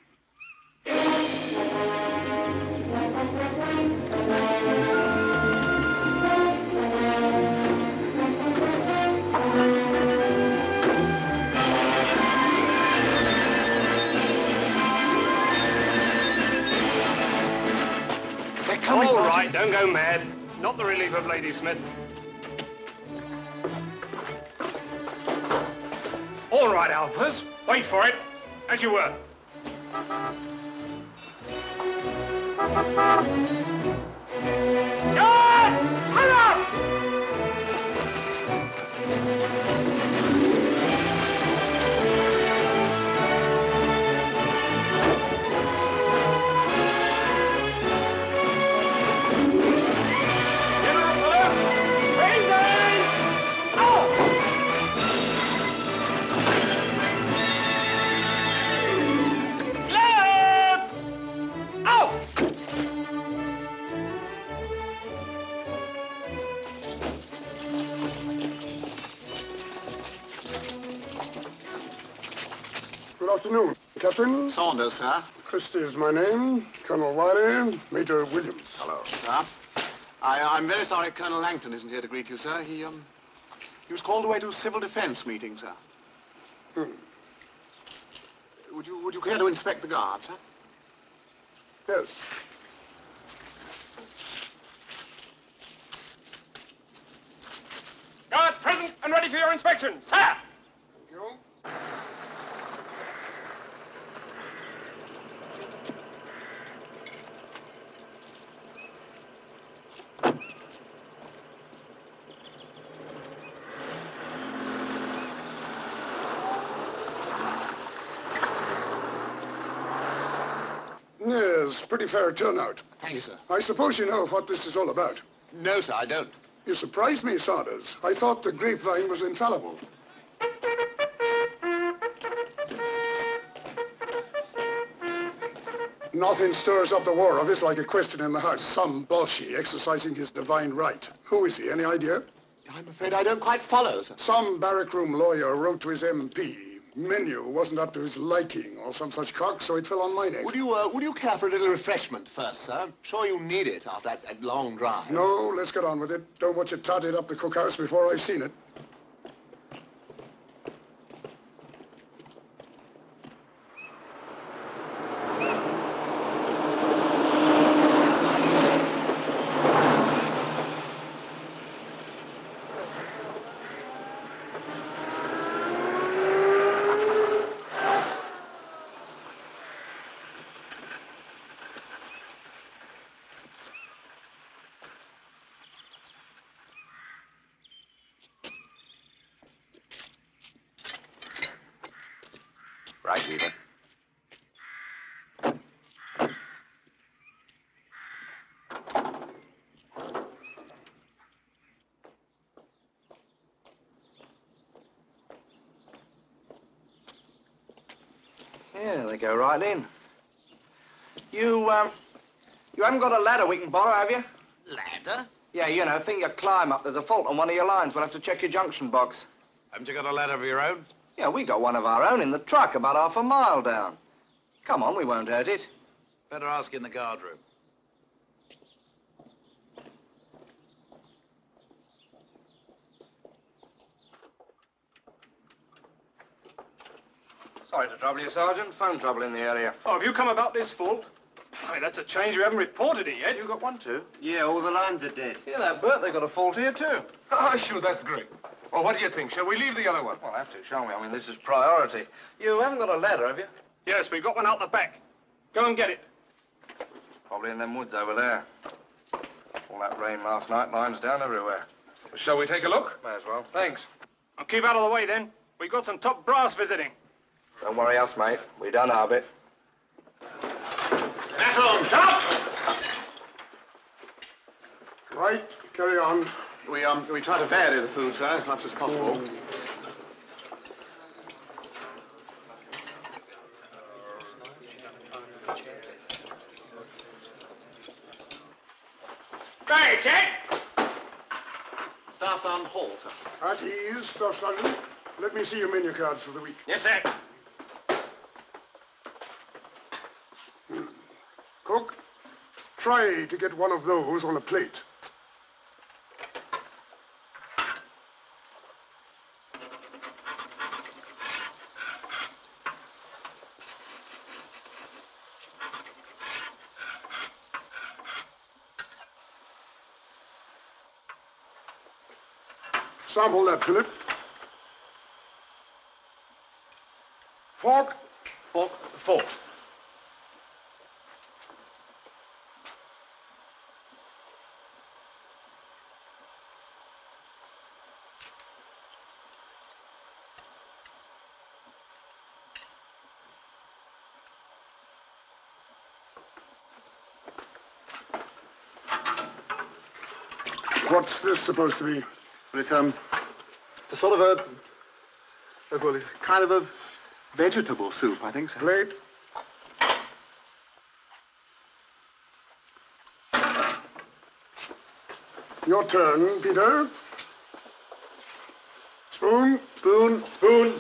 Don't go mad. Not the relief of Ladysmith. All right, Alpers. Wait for it. As you were. Afternoon, Captain. Saunders, sir. Christie is my name. Colonel Wiley, Major Williams. Hello. Sir. I, I'm very sorry Colonel Langton isn't here to greet you, sir. He, um, he was called away to a civil defense meeting, sir. Hmm. Would you, would you care to inspect the guards, sir? Yes. Guard present and ready for your inspection, sir! Yes, pretty fair turnout. Thank you, sir. I suppose you know what this is all about. No, sir, I don't. You surprised me, Saunders. I thought the grapevine was infallible. Nothing stirs up the war office like a question in the House. Some bolshy exercising his divine right. Who is he? Any idea? I'm afraid I don't quite follow, sir. Some barrack room lawyer wrote to his MP. Menu wasn't up to his liking or some such cock, so it fell on my neck. Would you, uh, would you care for a little refreshment first, sir? I'm sure you need it after that, that long drive. No, let's get on with it. Don't want you totted up the cookhouse before I've seen it. Right, Weaver. Yeah, they go right in. You, um, you haven't got a ladder we can borrow, have you? Ladder? Yeah, you know, thing you climb up. There's a fault on one of your lines. We'll have to check your junction box. Haven't you got a ladder of your own? Yeah, we got one of our own in the truck about half a mile down. Come on, we won't hurt it. Better ask in the guard room. Sorry to trouble you, Sergeant. Phone trouble in the area. Oh, have you come about this fault? I mean, that's a change. You haven't reported it yet. You got one, too. Yeah, all the lines are dead. Yeah, that Bert, they got a fault here, too. Ah, sure, that's great. Well, what do you think? Shall we leave the other one? Well, have to, shall we? I mean, this is priority. You haven't got a ladder, have you? Yes, we've got one out the back. Go and get it. Probably in them woods over there. All that rain last night, line's down everywhere. Shall we take a look? May as well. Thanks. I'll keep out of the way then. We've got some top brass visiting. Don't worry us, mate. We done our bit. That's on top! Right, carry on. We, um, we try to vary the food, sir, as much as possible. Hey, Jack! Southend Hall, sir. At ease, Staff Sergeant. Let me see your menu cards for the week. Yes, sir. Cook, try to get one of those on a plate. Sample that, Philip. Fork? Fork? Fork. What's this supposed to be? Well, it's, um, it's a sort of a, well, it's kind of a vegetable soup, I think, So. Plate? Your turn, Peter. Spoon? Spoon, spoon.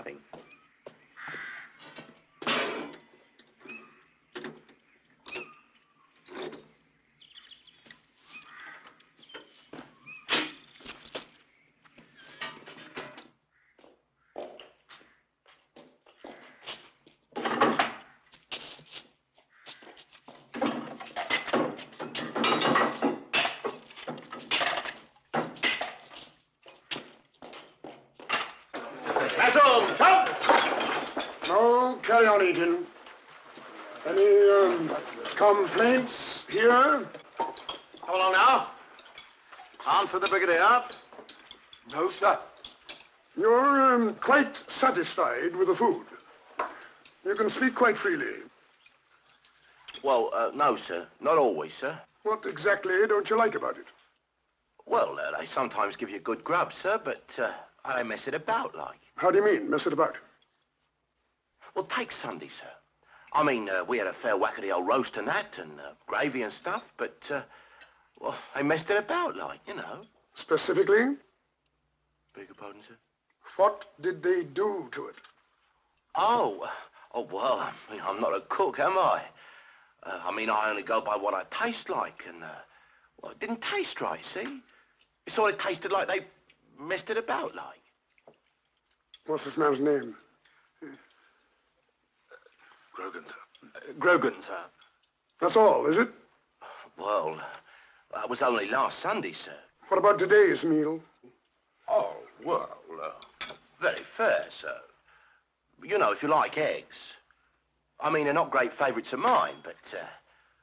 Nothing. That's all. Top! No, carry on eating. Any um, complaints here? Come along now. Answer the brigadier. No, sir. You're um, quite satisfied with the food. You can speak quite freely. Well, uh, no, sir. Not always, sir. What exactly don't you like about it? Well, uh, they sometimes give you a good grub, sir, but uh, they mess it about like. How do you mean, mess it about? Take Sunday, sir. I mean, uh, we had a fair whack of the old roast and that, and uh, gravy and stuff, but, uh, well, they messed it about, like, you know. Specifically, Beg your pardon, sir? what did they do to it? Oh, oh, well, I mean, I'm not a cook, am I? Uh, I mean, I only go by what I taste like, and, uh, well, it didn't taste right, see? It sort of tasted like they messed it about, like. What's this man's name? Grogan, sir. Grogan, sir. That's all, is it? Well, that was only last Sunday, sir. What about today's meal? Oh, well, uh, very fair, sir. You know, if you like eggs. I mean, they're not great favourites of mine, but, uh,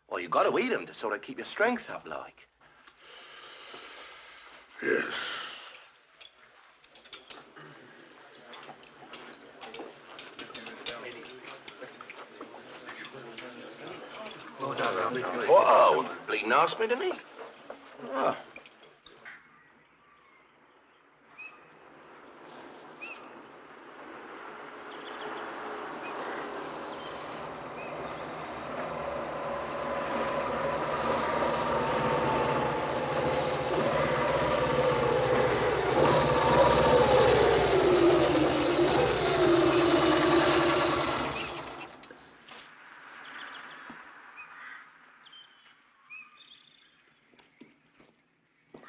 well, you've got to eat them to sort of keep your strength up, like. Yes. Whoa, bleeding asked me, didn't he? Oh.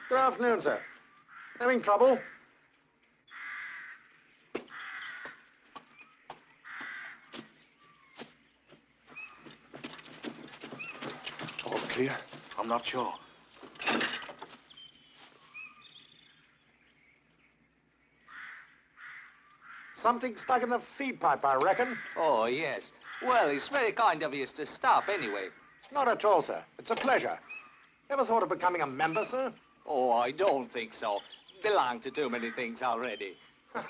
Good afternoon, sir. Having trouble? All clear? I'm not sure. Something stuck in the feed pipe, I reckon. Oh, yes. Well, it's very kind of you to stop anyway. Not at all, sir. It's a pleasure. Ever thought of becoming a member, sir? Oh, I don't think so. Belong to too many things already. <laughs>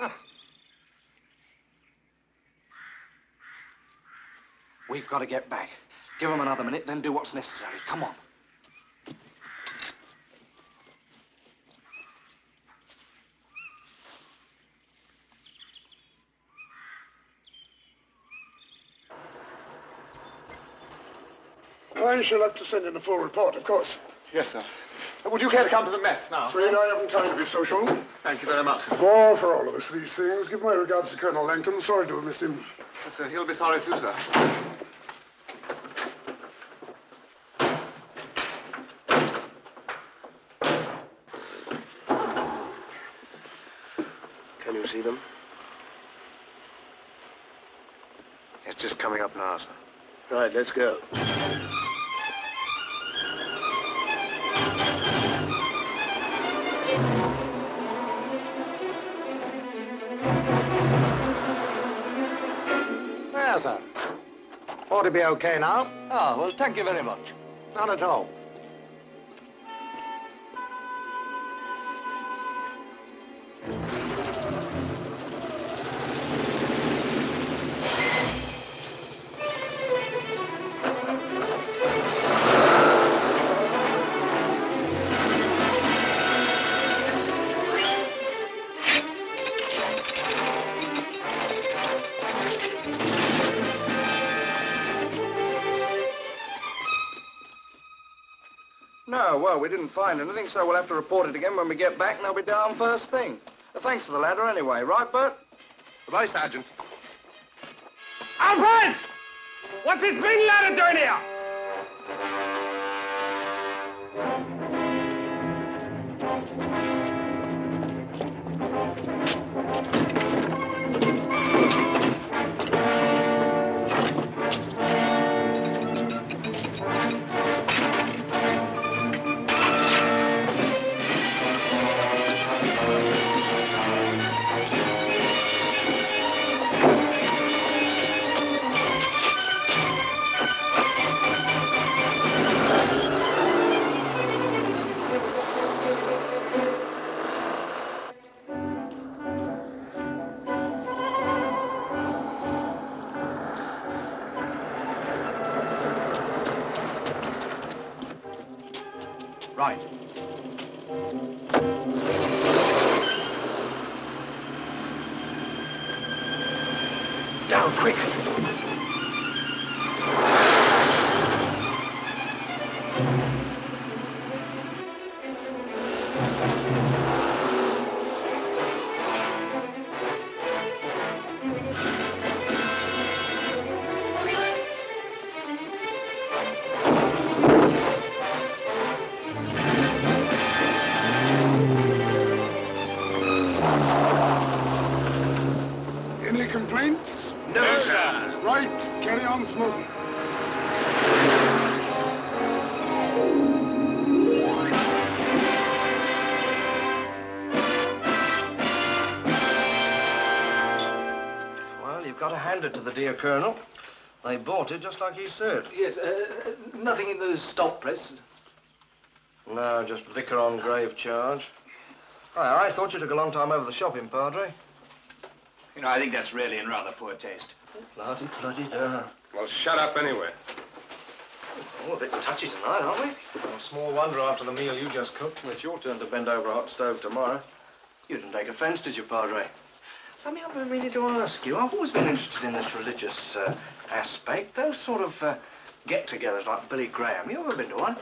We've got to get back. Give them another minute, then do what's necessary. Come on. I shall have to send in a full report, of course. Yes, sir. Uh, would you care to come to the mess now? Afraid I haven't time to be social. Thank you very much. War for all of us, these things. Give my regards to Colonel Langton. Sorry to have missed him. Yes, sir. He'll be sorry too, sir. Can you see them? It's just coming up now, sir. Right, let's go. There, sir. Ought to be okay now. Oh, well, thank you very much. Not at all. We didn't find anything, so we'll have to report it again when we get back, and they'll be down first thing. Uh, thanks for the ladder anyway, right, Bert? Goodbye, Sergeant. Alfred! What's this big ladder doing here? Hand it to the dear Colonel. They bought it just like he said. Yes, uh, nothing in the stop press. No, just liquor on grave charge. I, I thought you took a long time over the shopping, Padre. You know, I think that's really in rather poor taste. Bloody, bloody da. Well, shut up anyway. Oh, a bit touchy tonight, aren't we? Well, small wonder after the meal you just cooked. It's your turn to bend over a hot stove tomorrow. You didn't take offense, did you, Padre? Something I've been meaning to ask you. I've always been interested in this religious uh, aspect. Those sort of uh, get-togethers like Billy Graham. You ever been to one?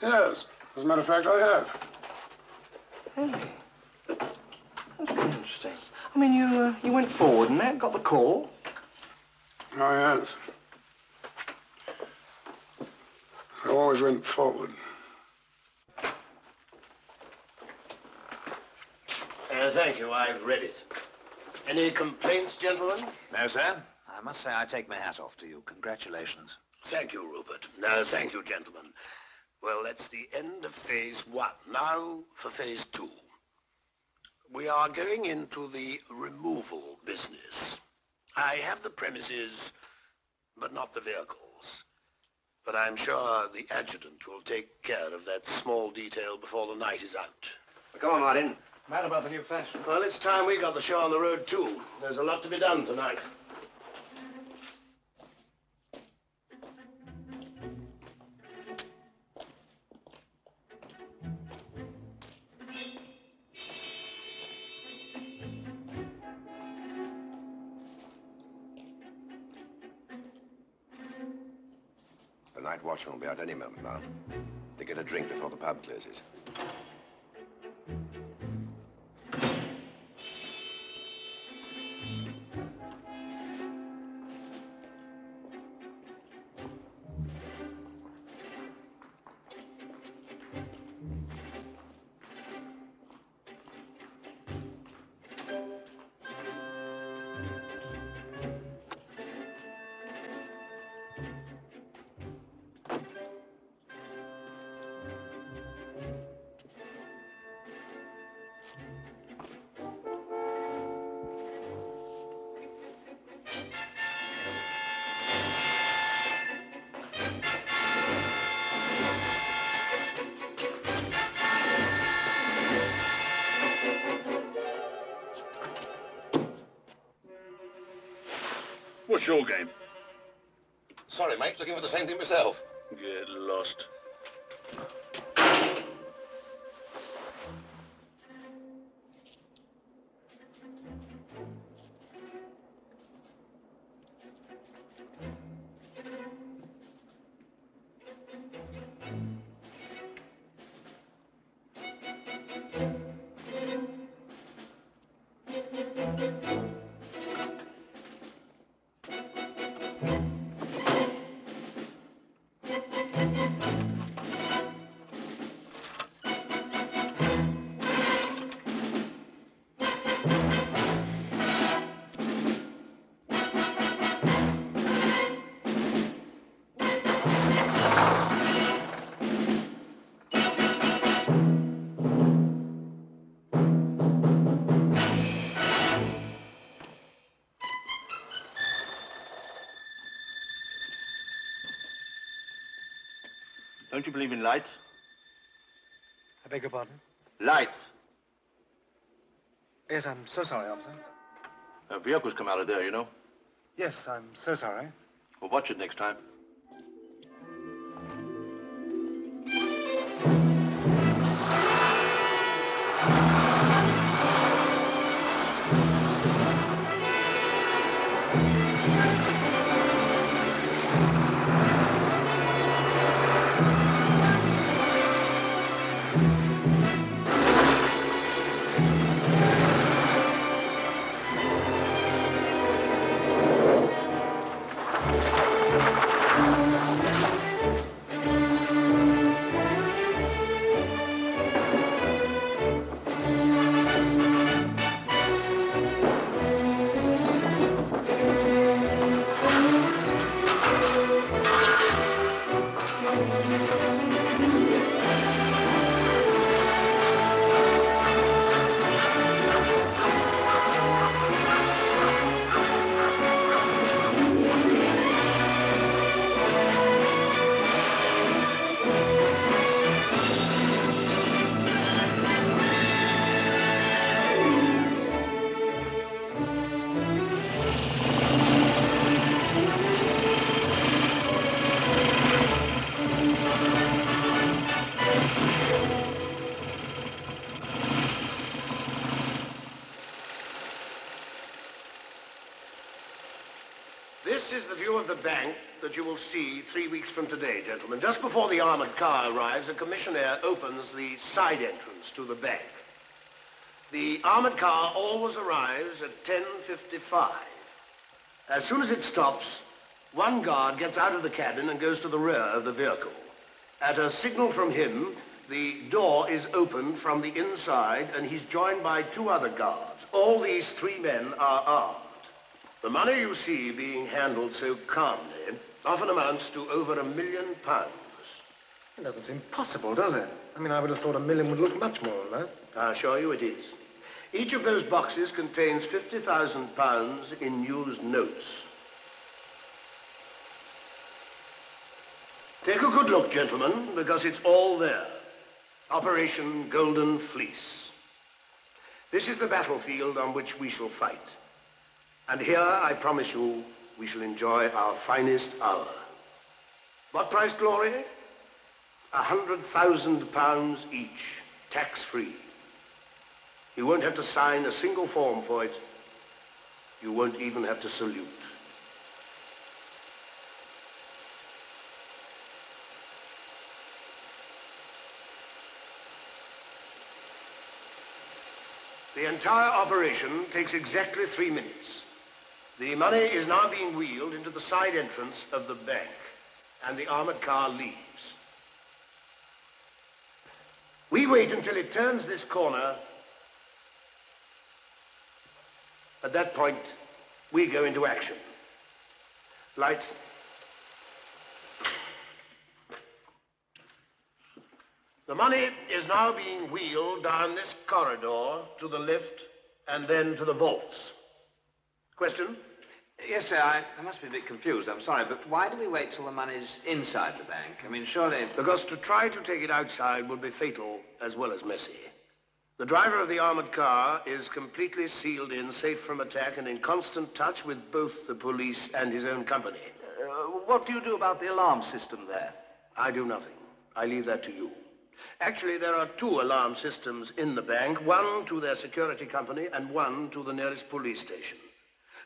Yes, as a matter of fact, I have. Hey. That's been interesting. I mean, you uh, you went forward and that, got the call. I have. I always went forward. Uh, thank you. I've read it. Any complaints, gentlemen? No, sir. I must say I take my hat off to you. Congratulations. Thank you, Rupert. No, thank you, gentlemen. Well, that's the end of phase one. Now for phase two. We are going into the removal business. I have the premises, but not the vehicles. But I'm sure the adjutant will take care of that small detail before the night is out. Come on, Martin. Mad about the new fashion. Well, it's time we got the show on the road, too. There's a lot to be done tonight. The night watchman will be out any moment now. To get a drink before the pub closes. Your game? Sorry, mate. Looking for the same thing myself. Get lost. Believe in lights? I beg your pardon? Lights. Yes, I'm so sorry, officer. Uh, A vehicle's come out of there, you know. Yes, I'm so sorry. Well, watch it next time. You will see three weeks from today, gentlemen. Just before the armored car arrives, a commissionaire opens the side entrance to the bank. The armored car always arrives at 10.55. As soon as it stops, one guard gets out of the cabin and goes to the rear of the vehicle. At a signal from him, the door is opened from the inside and he's joined by two other guards. All these three men are armed. The money you see being handled so calmly often amounts to over a million pounds. It doesn't seem possible, does it? I mean, I would have thought a million would look much more than that. I assure you it is. Each of those boxes contains 50,000 pounds in used notes. Take a good look, gentlemen, because it's all there. Operation Golden Fleece. This is the battlefield on which we shall fight. And here, I promise you, we shall enjoy our finest hour. What price glory? A hundred thousand pounds each, tax-free. You won't have to sign a single form for it. You won't even have to salute. The entire operation takes exactly three minutes. The money is now being wheeled into the side entrance of the bank, and the armored car leaves. We wait until it turns this corner. At that point, we go into action. Lights. The money is now being wheeled down this corridor to the lift and then to the vaults. Question? Yes, sir, I, I must be a bit confused, I'm sorry, but why do we wait till the money's inside the bank? I mean, surely... Because to try to take it outside would be fatal as well as messy. The driver of the armored car is completely sealed in, safe from attack, and in constant touch with both the police and his own company. Uh, what do you do about the alarm system there? I do nothing. I leave that to you. Actually, there are two alarm systems in the bank, one to their security company and one to the nearest police station.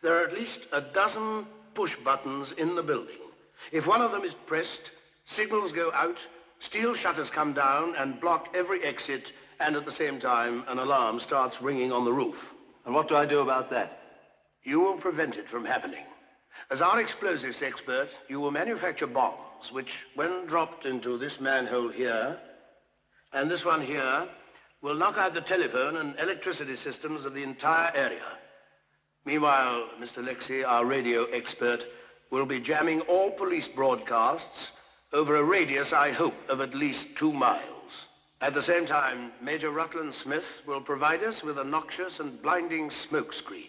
There are at least a dozen push buttons in the building. If one of them is pressed, signals go out, steel shutters come down and block every exit, and at the same time, an alarm starts ringing on the roof. And what do I do about that? You will prevent it from happening. As our explosives expert, you will manufacture bombs, which, when dropped into this manhole here, and this one here, will knock out the telephone and electricity systems of the entire area. Meanwhile, Mr. Lexy, our radio expert, will be jamming all police broadcasts over a radius, I hope, of at least two miles. At the same time, Major Rutland Smith will provide us with a noxious and blinding smoke screen.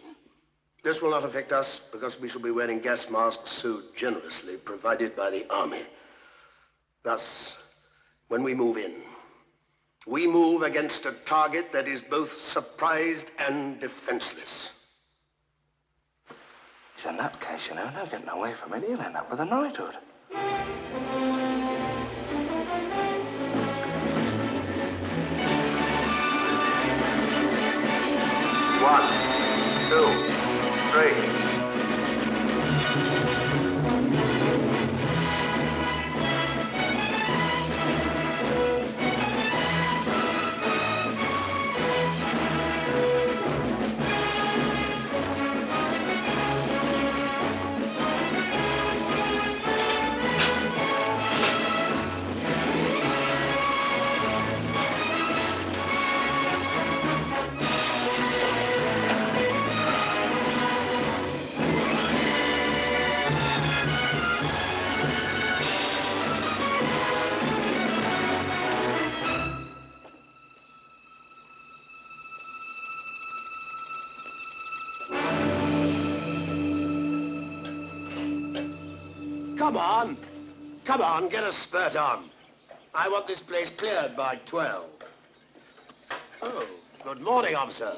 This will not affect us because we shall be wearing gas masks so generously provided by the Army. Thus, when we move in, we move against a target that is both surprised and defenseless. In that case, you know, no getting away from it, he'll end up with a knighthood. One, two, three. Come on. Come on, get a spurt on. I want this place cleared by 12. Oh, good morning, officer.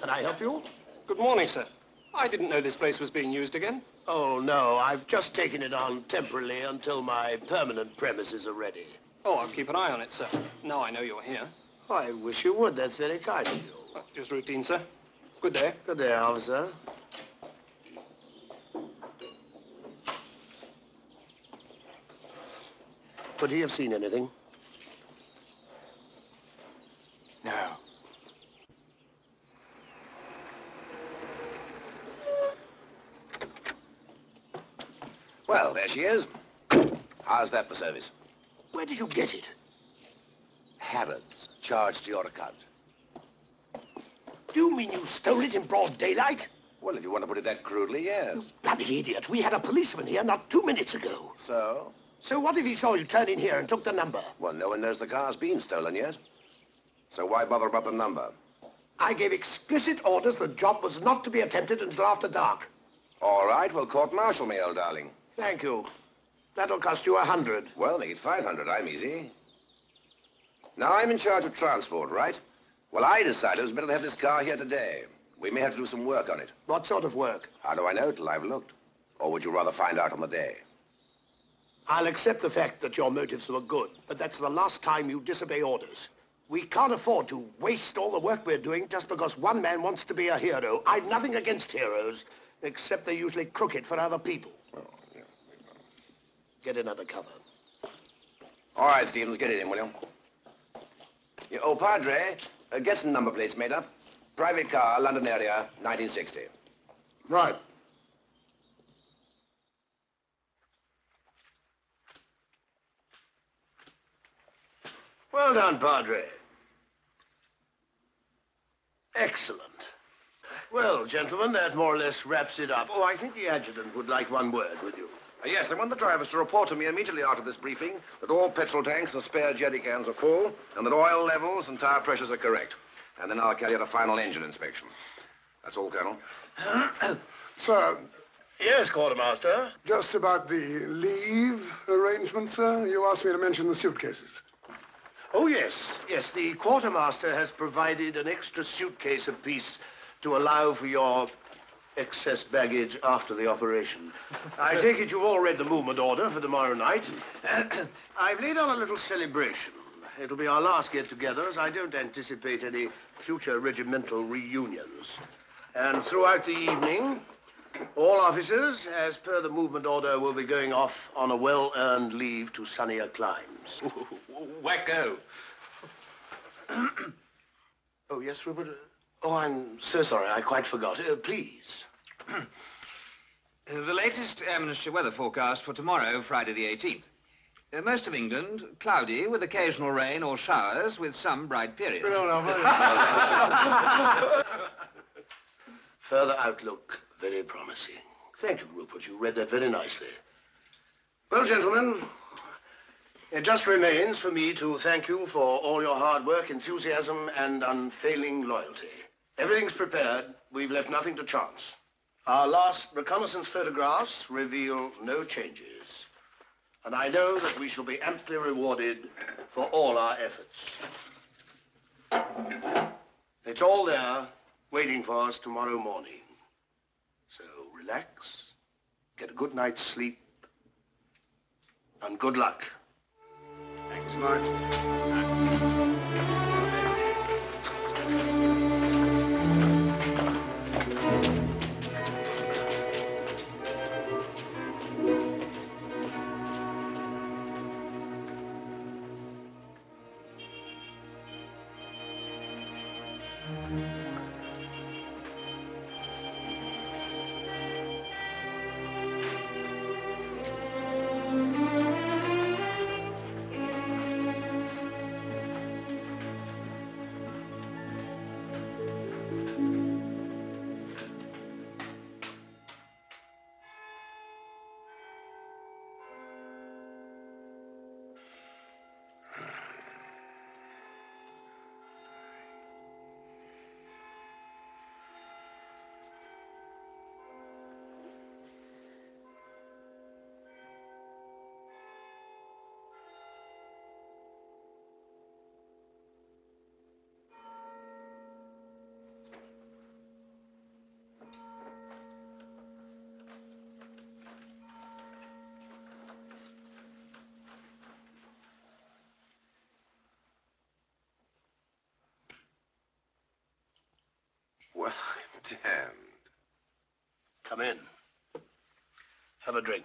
Can I help you? Good morning, sir. I didn't know this place was being used again. Oh, no. I've just taken it on temporarily until my permanent premises are ready. Oh, I'll keep an eye on it, sir. Now I know you're here. Oh, I wish you would. That's very kind of you. Just routine, sir. Good day. Good day, officer. Could he have seen anything? No. Well, there she is. How's that for service? Where did you get it? Harrods, charged to your account. Do you mean you stole it in broad daylight? Well, if you want to put it that crudely, yes. Bloody idiot. We had a policeman here not two minutes ago. So? So what if he saw you turn in here and took the number? Well, no one knows the car's been stolen yet. So why bother about the number? I gave explicit orders the job was not to be attempted until after dark. All right, well, court-martial me, old darling. Thank you. That'll cost you a hundred. Well, make it 500. I'm easy. Now, I'm in charge of transport, right? Well, I decided it was better to have this car here today. We may have to do some work on it. What sort of work? How do I know till I've looked? Or would you rather find out on the day? I'll accept the fact that your motives were good, but that's the last time you disobey orders. We can't afford to waste all the work we're doing just because one man wants to be a hero. I've nothing against heroes, except they're usually crooked for other people. Get another cover. All right, Stevens, get it in, will you? Yeah, oh, Padre, uh, get some number plates made up. Private car, London area, 1960. Right. Well done, Padre. Excellent. Well, gentlemen, that more or less wraps it up. Oh, I think the adjutant would like one word with you. Uh, yes, I want the drivers to report to me immediately after this briefing that all petrol tanks and spare jerry cans are full and that oil levels and tire pressures are correct. And then I'll carry out a final engine inspection. That's all, Colonel. <coughs> Sir, Yes, quartermaster. just about the leave arrangement, sir. You asked me to mention the suitcases. Oh, yes. Yes, the quartermaster has provided an extra suitcase apiece to allow for your excess baggage after the operation. I <laughs> take it you've all read the movement order for tomorrow night. <clears throat> I've laid on a little celebration. It'll be our last get-together, as I don't anticipate any future regimental reunions. And throughout the evening, all officers, as per the movement order, will be going off on a well-earned leave to sunnier climes. <laughs> Wacko. <clears throat> oh, yes, Rupert? Oh, I'm so sorry. I quite forgot. Uh, please. <clears throat> The latest Air Ministry weather forecast for tomorrow, Friday the 18th. Uh, most of England, cloudy with occasional rain or showers with some bright periods. <laughs> Further outlook, very promising. Thank you, Rupert. You read that very nicely. Well, gentlemen, it just remains for me to thank you for all your hard work, enthusiasm, and unfailing loyalty. Everything's prepared. We've left nothing to chance. Our last reconnaissance photographs reveal no changes. And I know that we shall be amply rewarded for all our efforts. It's all there, waiting for us tomorrow morning. So relax, get a good night's sleep, and good luck. Much. Well, I'm damned. Come in. Have a drink.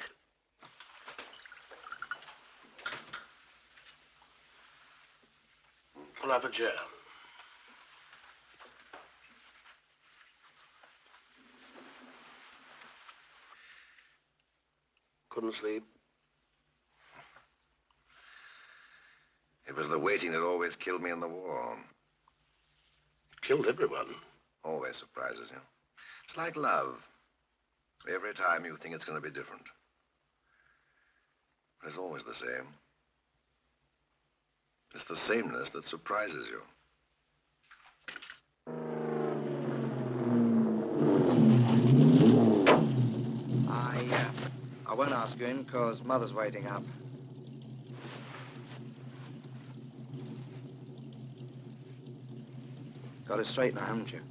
Pull up a chair. Couldn't sleep. It was the waiting that always killed me in the war. Killed everyone. Always surprises you. It's like love. Every time you think it's going to be different. But it's always the same. It's the sameness that surprises you. I, uh, I won't ask you in because Mother's waiting up. Got it straight now, haven't you?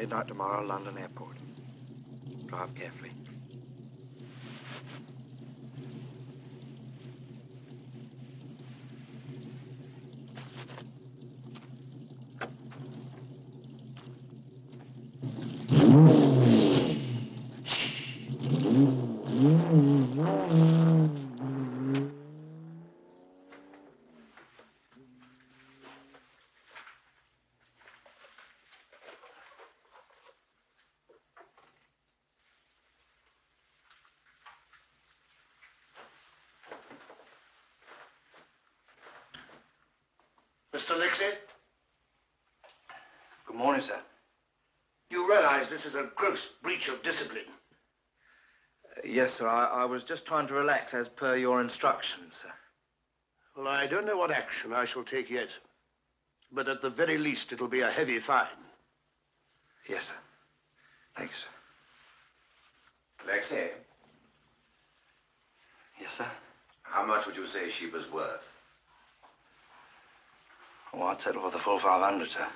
Midnight tomorrow, London Airport. Drive carefully. Mr. Lexy, Good morning, sir. you realize this is a gross breach of discipline. Uh, yes, sir. I, I was just trying to relax as per your instructions, sir. Well, I don't know what action I shall take yet. But at the very least, it'll be a heavy fine. Yes, sir. Thanks, sir. Lexy, Yes, sir. how much would you say she was worth? I'd settle for the full 500, sir.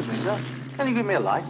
Excuse me, sir. Can you give me a light?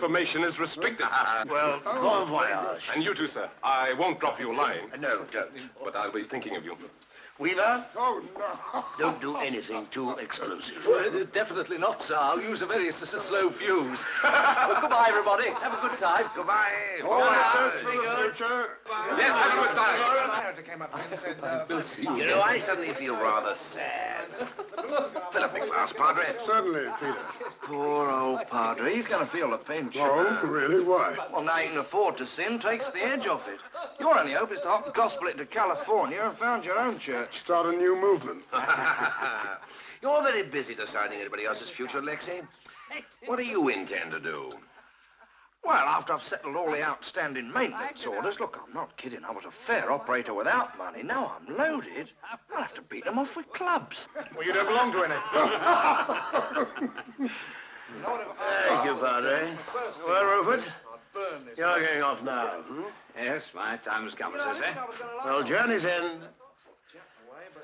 Information is restricted. <laughs> Ah, well, oh, bon voyage. And you too, sir. I won't drop you a line. No, don't. But I'll be thinking of you. Weaver, Oh, no. <laughs> don't do anything too exclusive. Well, definitely not, sir. I'll use a very s- s- slow fuse. <laughs> well, goodbye, everybody. Have a good time. Goodbye. All the best for the future. Yes, have a good time. came up and said, uh, see You know, I suddenly feel rather sad. Fill up a glass, Padre. Certainly, Peter. Poor old Padre. He's going to feel the pinch. Oh, really? Why? Well, now you can afford to sin, takes the edge off it. Your only hope is to hop gospel it to California and found your own church. Start a new movement. <laughs> You're very busy deciding anybody else's future, Lexy. What do you intend to do? Well, after I've settled all the outstanding maintenance orders, look, I'm not kidding. I was a fair operator without money. Now I'm loaded. I'll have to beat them off with clubs. Well, you don't belong to any. <laughs> Thank you, Padre. Well, Rupert, you're going off now. Hmm? Yes, my time has come, as I say. Well, journey's end.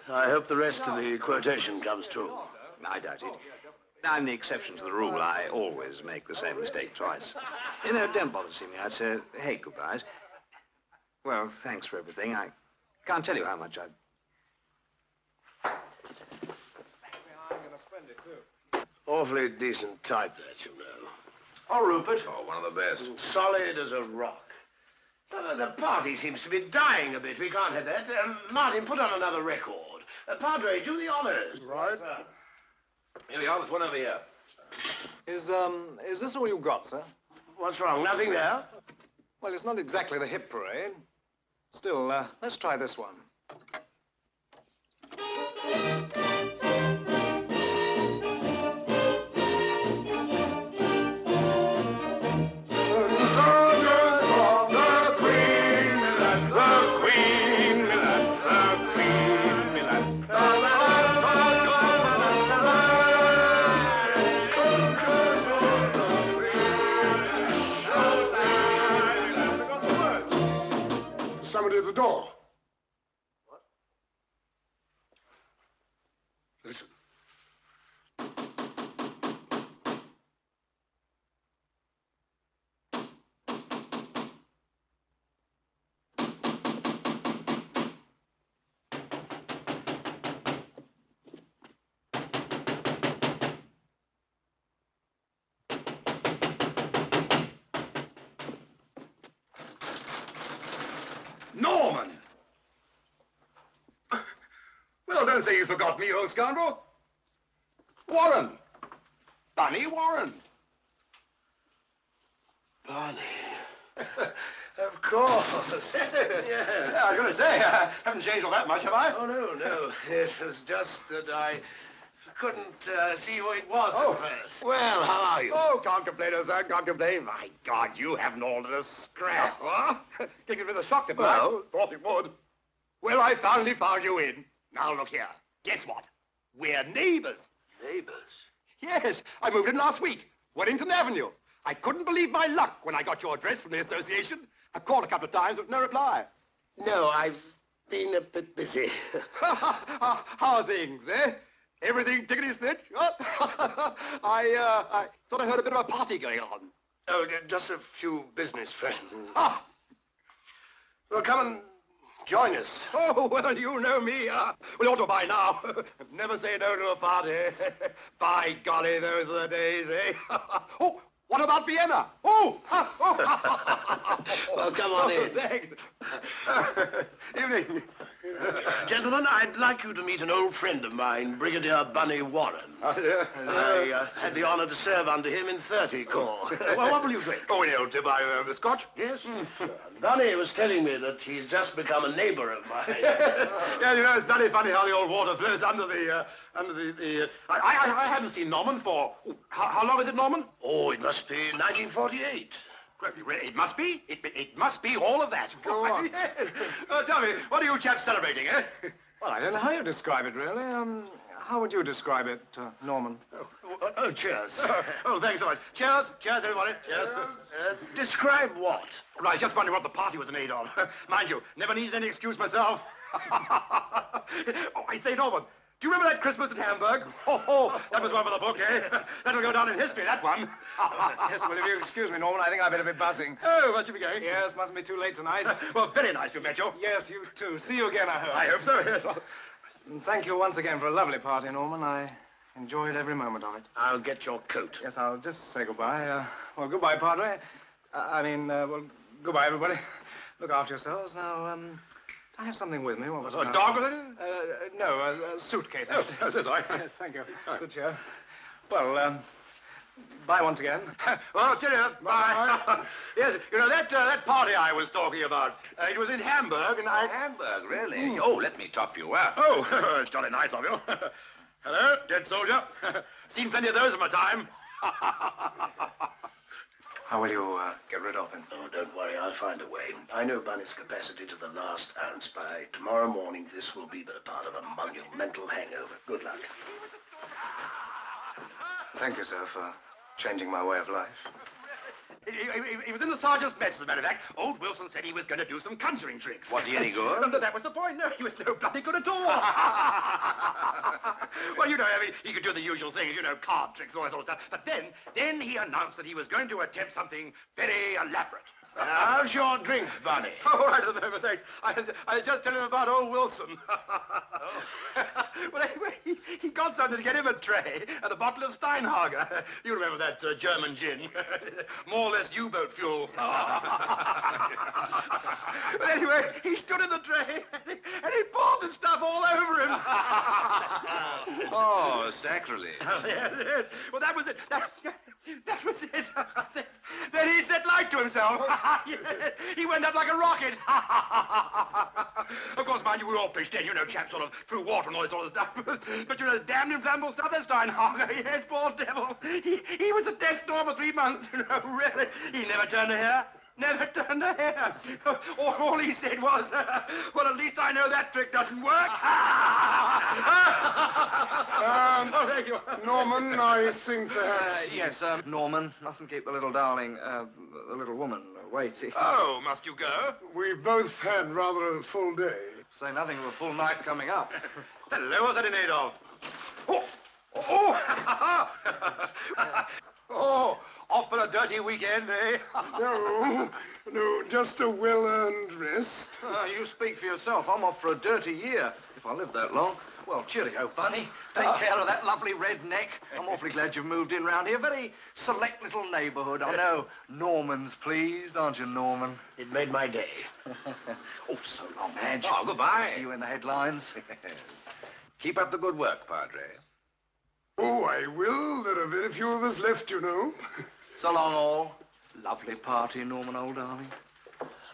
I hope the rest of the quotation comes true. I doubt it. I'm the exception to the rule. I always make the same mistake twice. You know, don't bother to see me. I'd say, hey, goodbyes. Well, thanks for everything. I can't tell you how much I... I'm going to spend it too. Awfully decent type, that, you know. Oh, Rupert. Oh, one of the best. Solid as a rock. Uh, the party seems to be dying a bit. We can't have that. Um, Martin, put on another record. Uh, Padre, do the honors. Right. Here we are. There's one over here. Is, um, is this all you've got, sir? What's wrong? Nothing there? Well, it's not exactly the hip parade. Still, uh, let's try this one. Don't say you forgot me, old scoundrel. Warren. Bunny Warren. Barney. <laughs> of course. <laughs> yes. I was going to say, I haven't changed all that much, have I? Oh, no, no. It was just that I couldn't uh, see who it was Oh. at first. Well, how are you? Oh, can't complain, old son, can't complain. My God, you haven't altered a scrap, huh? <laughs> It was a shock to Well- Thought it would. Well, I finally found you in. Now, look here. Guess what? We're neighbors. Neighbors? Yes, I moved in last week. Wellington Avenue. I couldn't believe my luck when I got your address from the association. I called a couple of times with no reply. No, I've been a bit busy. <laughs> How are things, eh? Everything tickety stitch? <laughs> I, uh, I thought I heard a bit of a party going on. Oh, just a few business friends. Ah! Well, come and join us. Oh, well, you know me. Uh, we ought to buy now. <laughs> Never say no to a party. <laughs> By golly, those are the days, eh? <laughs> oh, what about Vienna? Oh! Well, come on in. Thanks. Evening. Gentlemen, I'd like you to meet an old friend of mine, Brigadier Bunny Warren. I uh, had the honor to serve under him in 30 Corps. <laughs> well, what will you drink? Oh, you to buy uh, the scotch? Yes? Bunny was telling me that he's just become a neighbor of mine. <laughs> yeah, you know, it's very funny how the old water flows under the, uh, under the, the, uh, I, I, I hadn't seen Norman for, how, how long is it, Norman? Oh, it must be 1948. It must be. It, it must be all of that. Go on. uh, <laughs> tell me, what are you chaps celebrating, eh? Well, I don't know how you describe it, really. Um, how would you describe it, uh, Norman? Oh, oh, cheers. <laughs> oh, thanks so much. Cheers. Cheers, everybody. Cheers. Uh, describe what? Right, just wondering what the party was in aid of. <laughs> Mind you, never needed any excuse myself. oh, I say, Norman, do you remember that Christmas in Hamburg? Oh, oh, that was one for the book, eh? That'll go down in history, that one. <laughs> yes, well, if you excuse me, Norman, I think I better be buzzing. Oh, must you be going? Yes, mustn't be too late tonight. <laughs> well, very nice to meet you. Yes, you too. See you again, I hope. I hope so, yes. And Thank you once again for a lovely party, Norman. I enjoyed every moment of it. I'll get your coat. Yes, I'll just say goodbye. Uh, well, goodbye, Padre. Uh, I mean, uh, well, goodbye, everybody. Look after yourselves. Now, um, I have something with me. What was it? A dog, was it? Uh, no, a, a suitcase. Oh, oh, so sorry. Yes, thank you. Good cheer. Well, um, bye once again. <laughs> well, cheerio. Bye. <laughs> yes, you know, that, uh, that party I was talking about, uh, it was in Hamburg, and I... Hamburg, really? Oh, let me top you up. Oh, <laughs> it's jolly nice of you. Hello, dead soldier. Seen plenty of those in my time. How will you uh, get rid of him? Oh, don't worry, I'll find a way. I know Bunny's capacity to the last ounce. By tomorrow morning, this will be but a part of a monumental hangover. Good luck. Thank you, sir, for changing my way of life. He, was in the sergeant's mess, as a matter of fact. Old Wilson said he was going to do some conjuring tricks. Was he any <laughs> good? No, no, that was the point. No, he was no bloody good at all. <laughs> well, you know, I mean, he could do the usual things, you know, card tricks and all that sort of stuff. But then, then he announced that he was going to attempt something very elaborate. How's your drink, Bunny? Oh, <laughs> right at the moment, thanks. I was, I was just telling him about old Wilson. <laughs> well, anyway, he, he got something to get him a tray and a bottle of Steinhager. You remember that uh, German gin? <laughs> More or less U-boat fuel. but anyway, he stood in the tray and he, poured the stuff all over him. Oh, sacrilege. yes, yes. Well, that was it. That, that was it. then he said like to himself. Yes. <laughs> He went up like a rocket. <laughs> of course, mind you, we all pitched in. You know, chaps sort of threw water and all this sort of stuff. <laughs> but you know, damned inflammable stuff, that Steinhager. Yes, poor devil. He, he was at death's door for three months. You know, really. He never turned a hair. Never turned a hair. <laughs> All, all he said was, well, at least I know that trick doesn't work. <laughs> Um, oh, there you are. Norman, I think Uh, yes, um, Norman mustn't keep the little darling, uh, the little woman, waiting. Oh, must you go? We've both had rather a full day. Say nothing of a full night coming up. Hello, what's that in aid of? Oh, oh, <laughs> oh, off for a dirty weekend, eh? <laughs> No, no, just a well-earned rest. Ah, you speak for yourself. I'm off for a dirty year, if I live that long. Well, cheerio, Bunny. Take care of that lovely red neck. I'm awfully glad you've moved in round here. Very select little neighborhood. I know Norman's pleased, aren't you, Norman? It made my day. <laughs> oh, so long, Madge. Oh, goodbye. See you in the headlines. <laughs> Keep up the good work, Padre. Oh, I will. There are very few of us left, you know. <laughs> So long, all. Lovely party, Norman, old darling.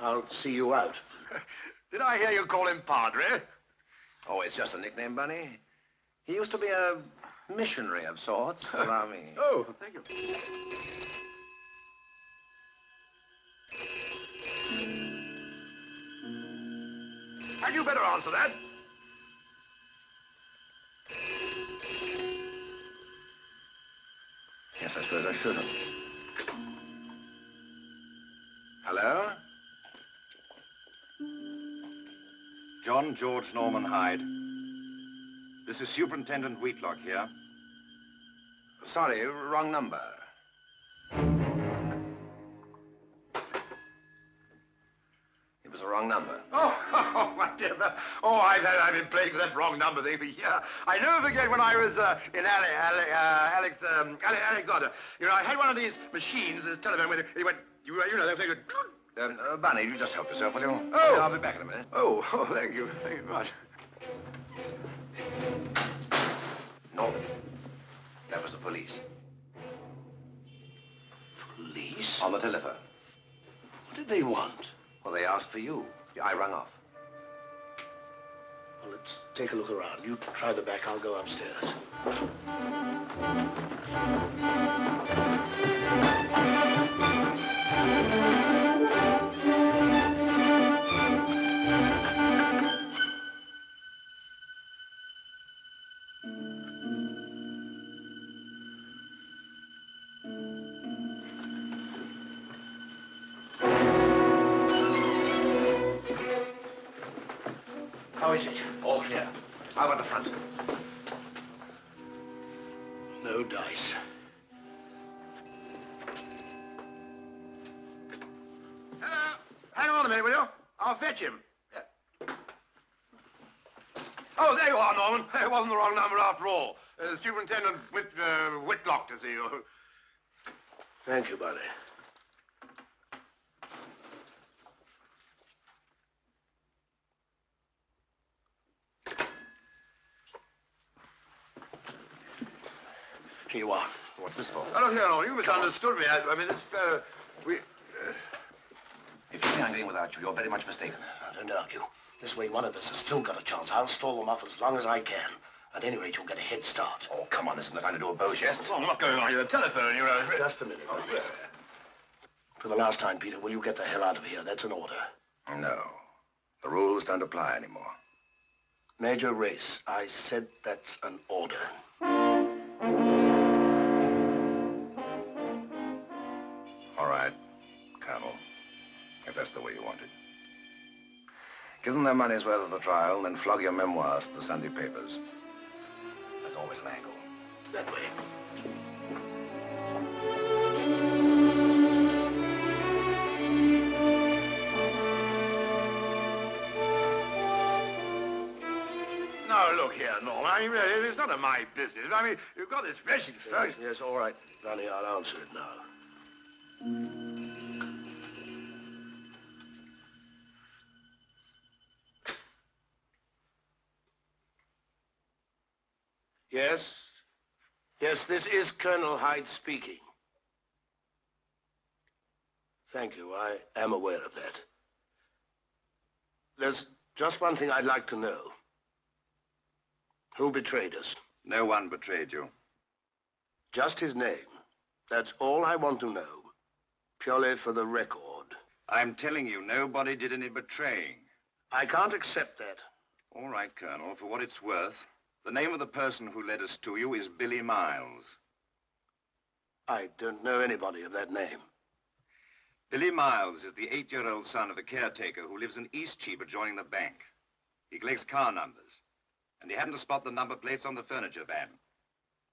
I'll see you out. <laughs> Did I hear you call him Padre? Oh, it's just a nickname, Bunny. He used to be a missionary of sorts. <laughs> Allow me. Oh, thank you. Had you better answer that? Yes, I suppose I should have. Hello? John George Norman Hyde. This is Superintendent Wheatlock here. Sorry, wrong number. Wrong number. <laughs> Oh, oh, my dear. Oh, I've, had- I've been playing with that wrong number thing for years. I never forget when I was uh, in Ale, Ale, uh, Alex, um, Ale, Alexandria. You know, I had one of these machines, this telephone, where it went, you, you know, they would... Um, uh, Bunny, you just help yourself, will you? Oh. I'll be back in a minute. Oh, <laughs> oh, thank you. Thank you very much. Norman, that was the police. Police? On the telephone. What did they want? Well, they asked for you. I rang off. Well, let's take a look around. You try the back, I'll go upstairs. Superintendent Whit, uh, Whitlock to see you. Thank you, Bunny. Here you are. What's this for? Oh, look here, Norman. You misunderstood me. I, I mean, this fellow... We... If you think I'm going without you, you're very much mistaken. Now, don't argue. This way, one of us has still got a chance. I'll stall them off as long as I can. At any rate, you'll get a head start. Oh, come on, this isn't the time to do a Beau Geste. Oh, I'm not going on your telephone, you know. Just a minute. For the last time, Peter, will you get the hell out of here? That's an order. No. The rules don't apply anymore. Major Race, I said that's an order. All right, Colonel, if that's the way you want it. Give them their money's worth of the trial, and then flog your memoirs to the Sunday papers. There's always an angle. That way. No, look here, Norman. I mean, really, it's none of my business. I mean, you've got this wretched first. Yes, all right, Ronnie, I'll answer it now. Yes? Yes, this is Colonel Hyde speaking. Thank you. I am aware of that. There's just one thing I'd like to know. Who betrayed us? No one betrayed you. Just his name. That's all I want to know. Purely for the record. I'm telling you, nobody did any betraying. I can't accept that. All right, Colonel, for what it's worth, the name of the person who led us to you is Billy Miles. I don't know anybody of that name. Billy Miles is the eight-year-old son of a caretaker who lives in Eastcheap adjoining the bank. He collects car numbers, and he happened to spot the number plates on the furniture van.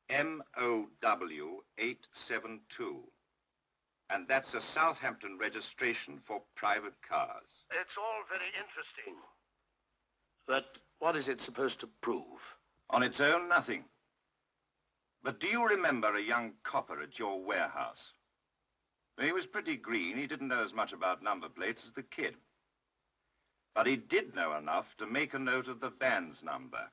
M-O-W 872. And that's a Southampton registration for private cars. It's all very interesting. But what is it supposed to prove? On its own, nothing. But do you remember a young copper at your warehouse? He was pretty green. He didn't know as much about number plates as the kid. But he did know enough to make a note of the van's number.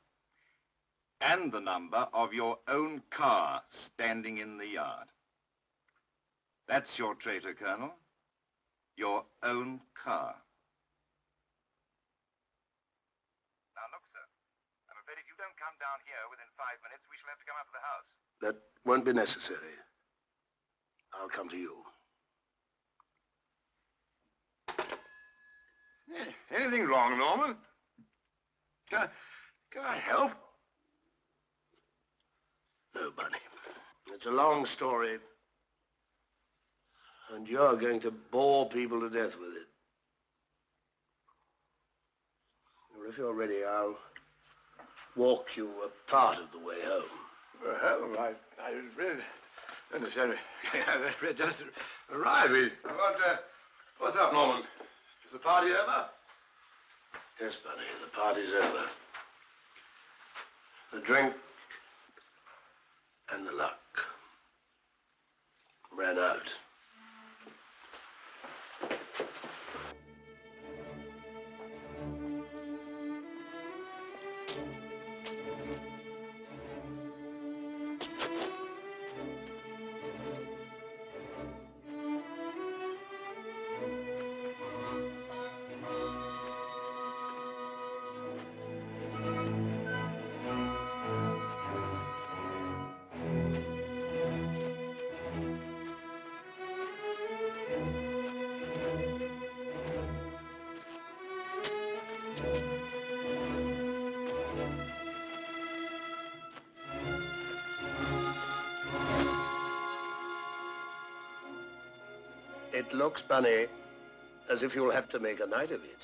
And the number of your own car standing in the yard. That's your traitor, Colonel. Your own car. Now, look, sir. I'm afraid if you don't come down here within five minutes, we shall have to come up to the house. That won't be necessary. I'll come to you. Eh, Anything wrong, Norman? Can I, can I help? No, Bunny. It's a long story. And you're going to bore people to death with it. Well, if you're ready, I'll walk you a part of the way home. Well, I, I really understand. <laughs> I just arrived. What, uh, what's up, Norman? Is the party over? Yes, Bunny, the party's over. The drink and the luck ran out. Looks, Bunny, as if you'll have to make a night of it.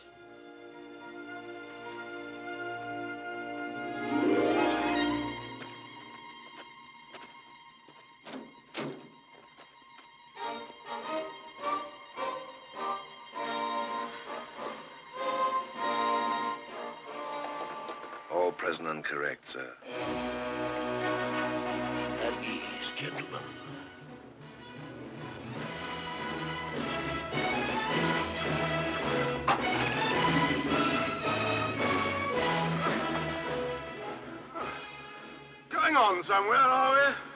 All present and correct, sir. At ease, gentlemen. Somewhere, are we?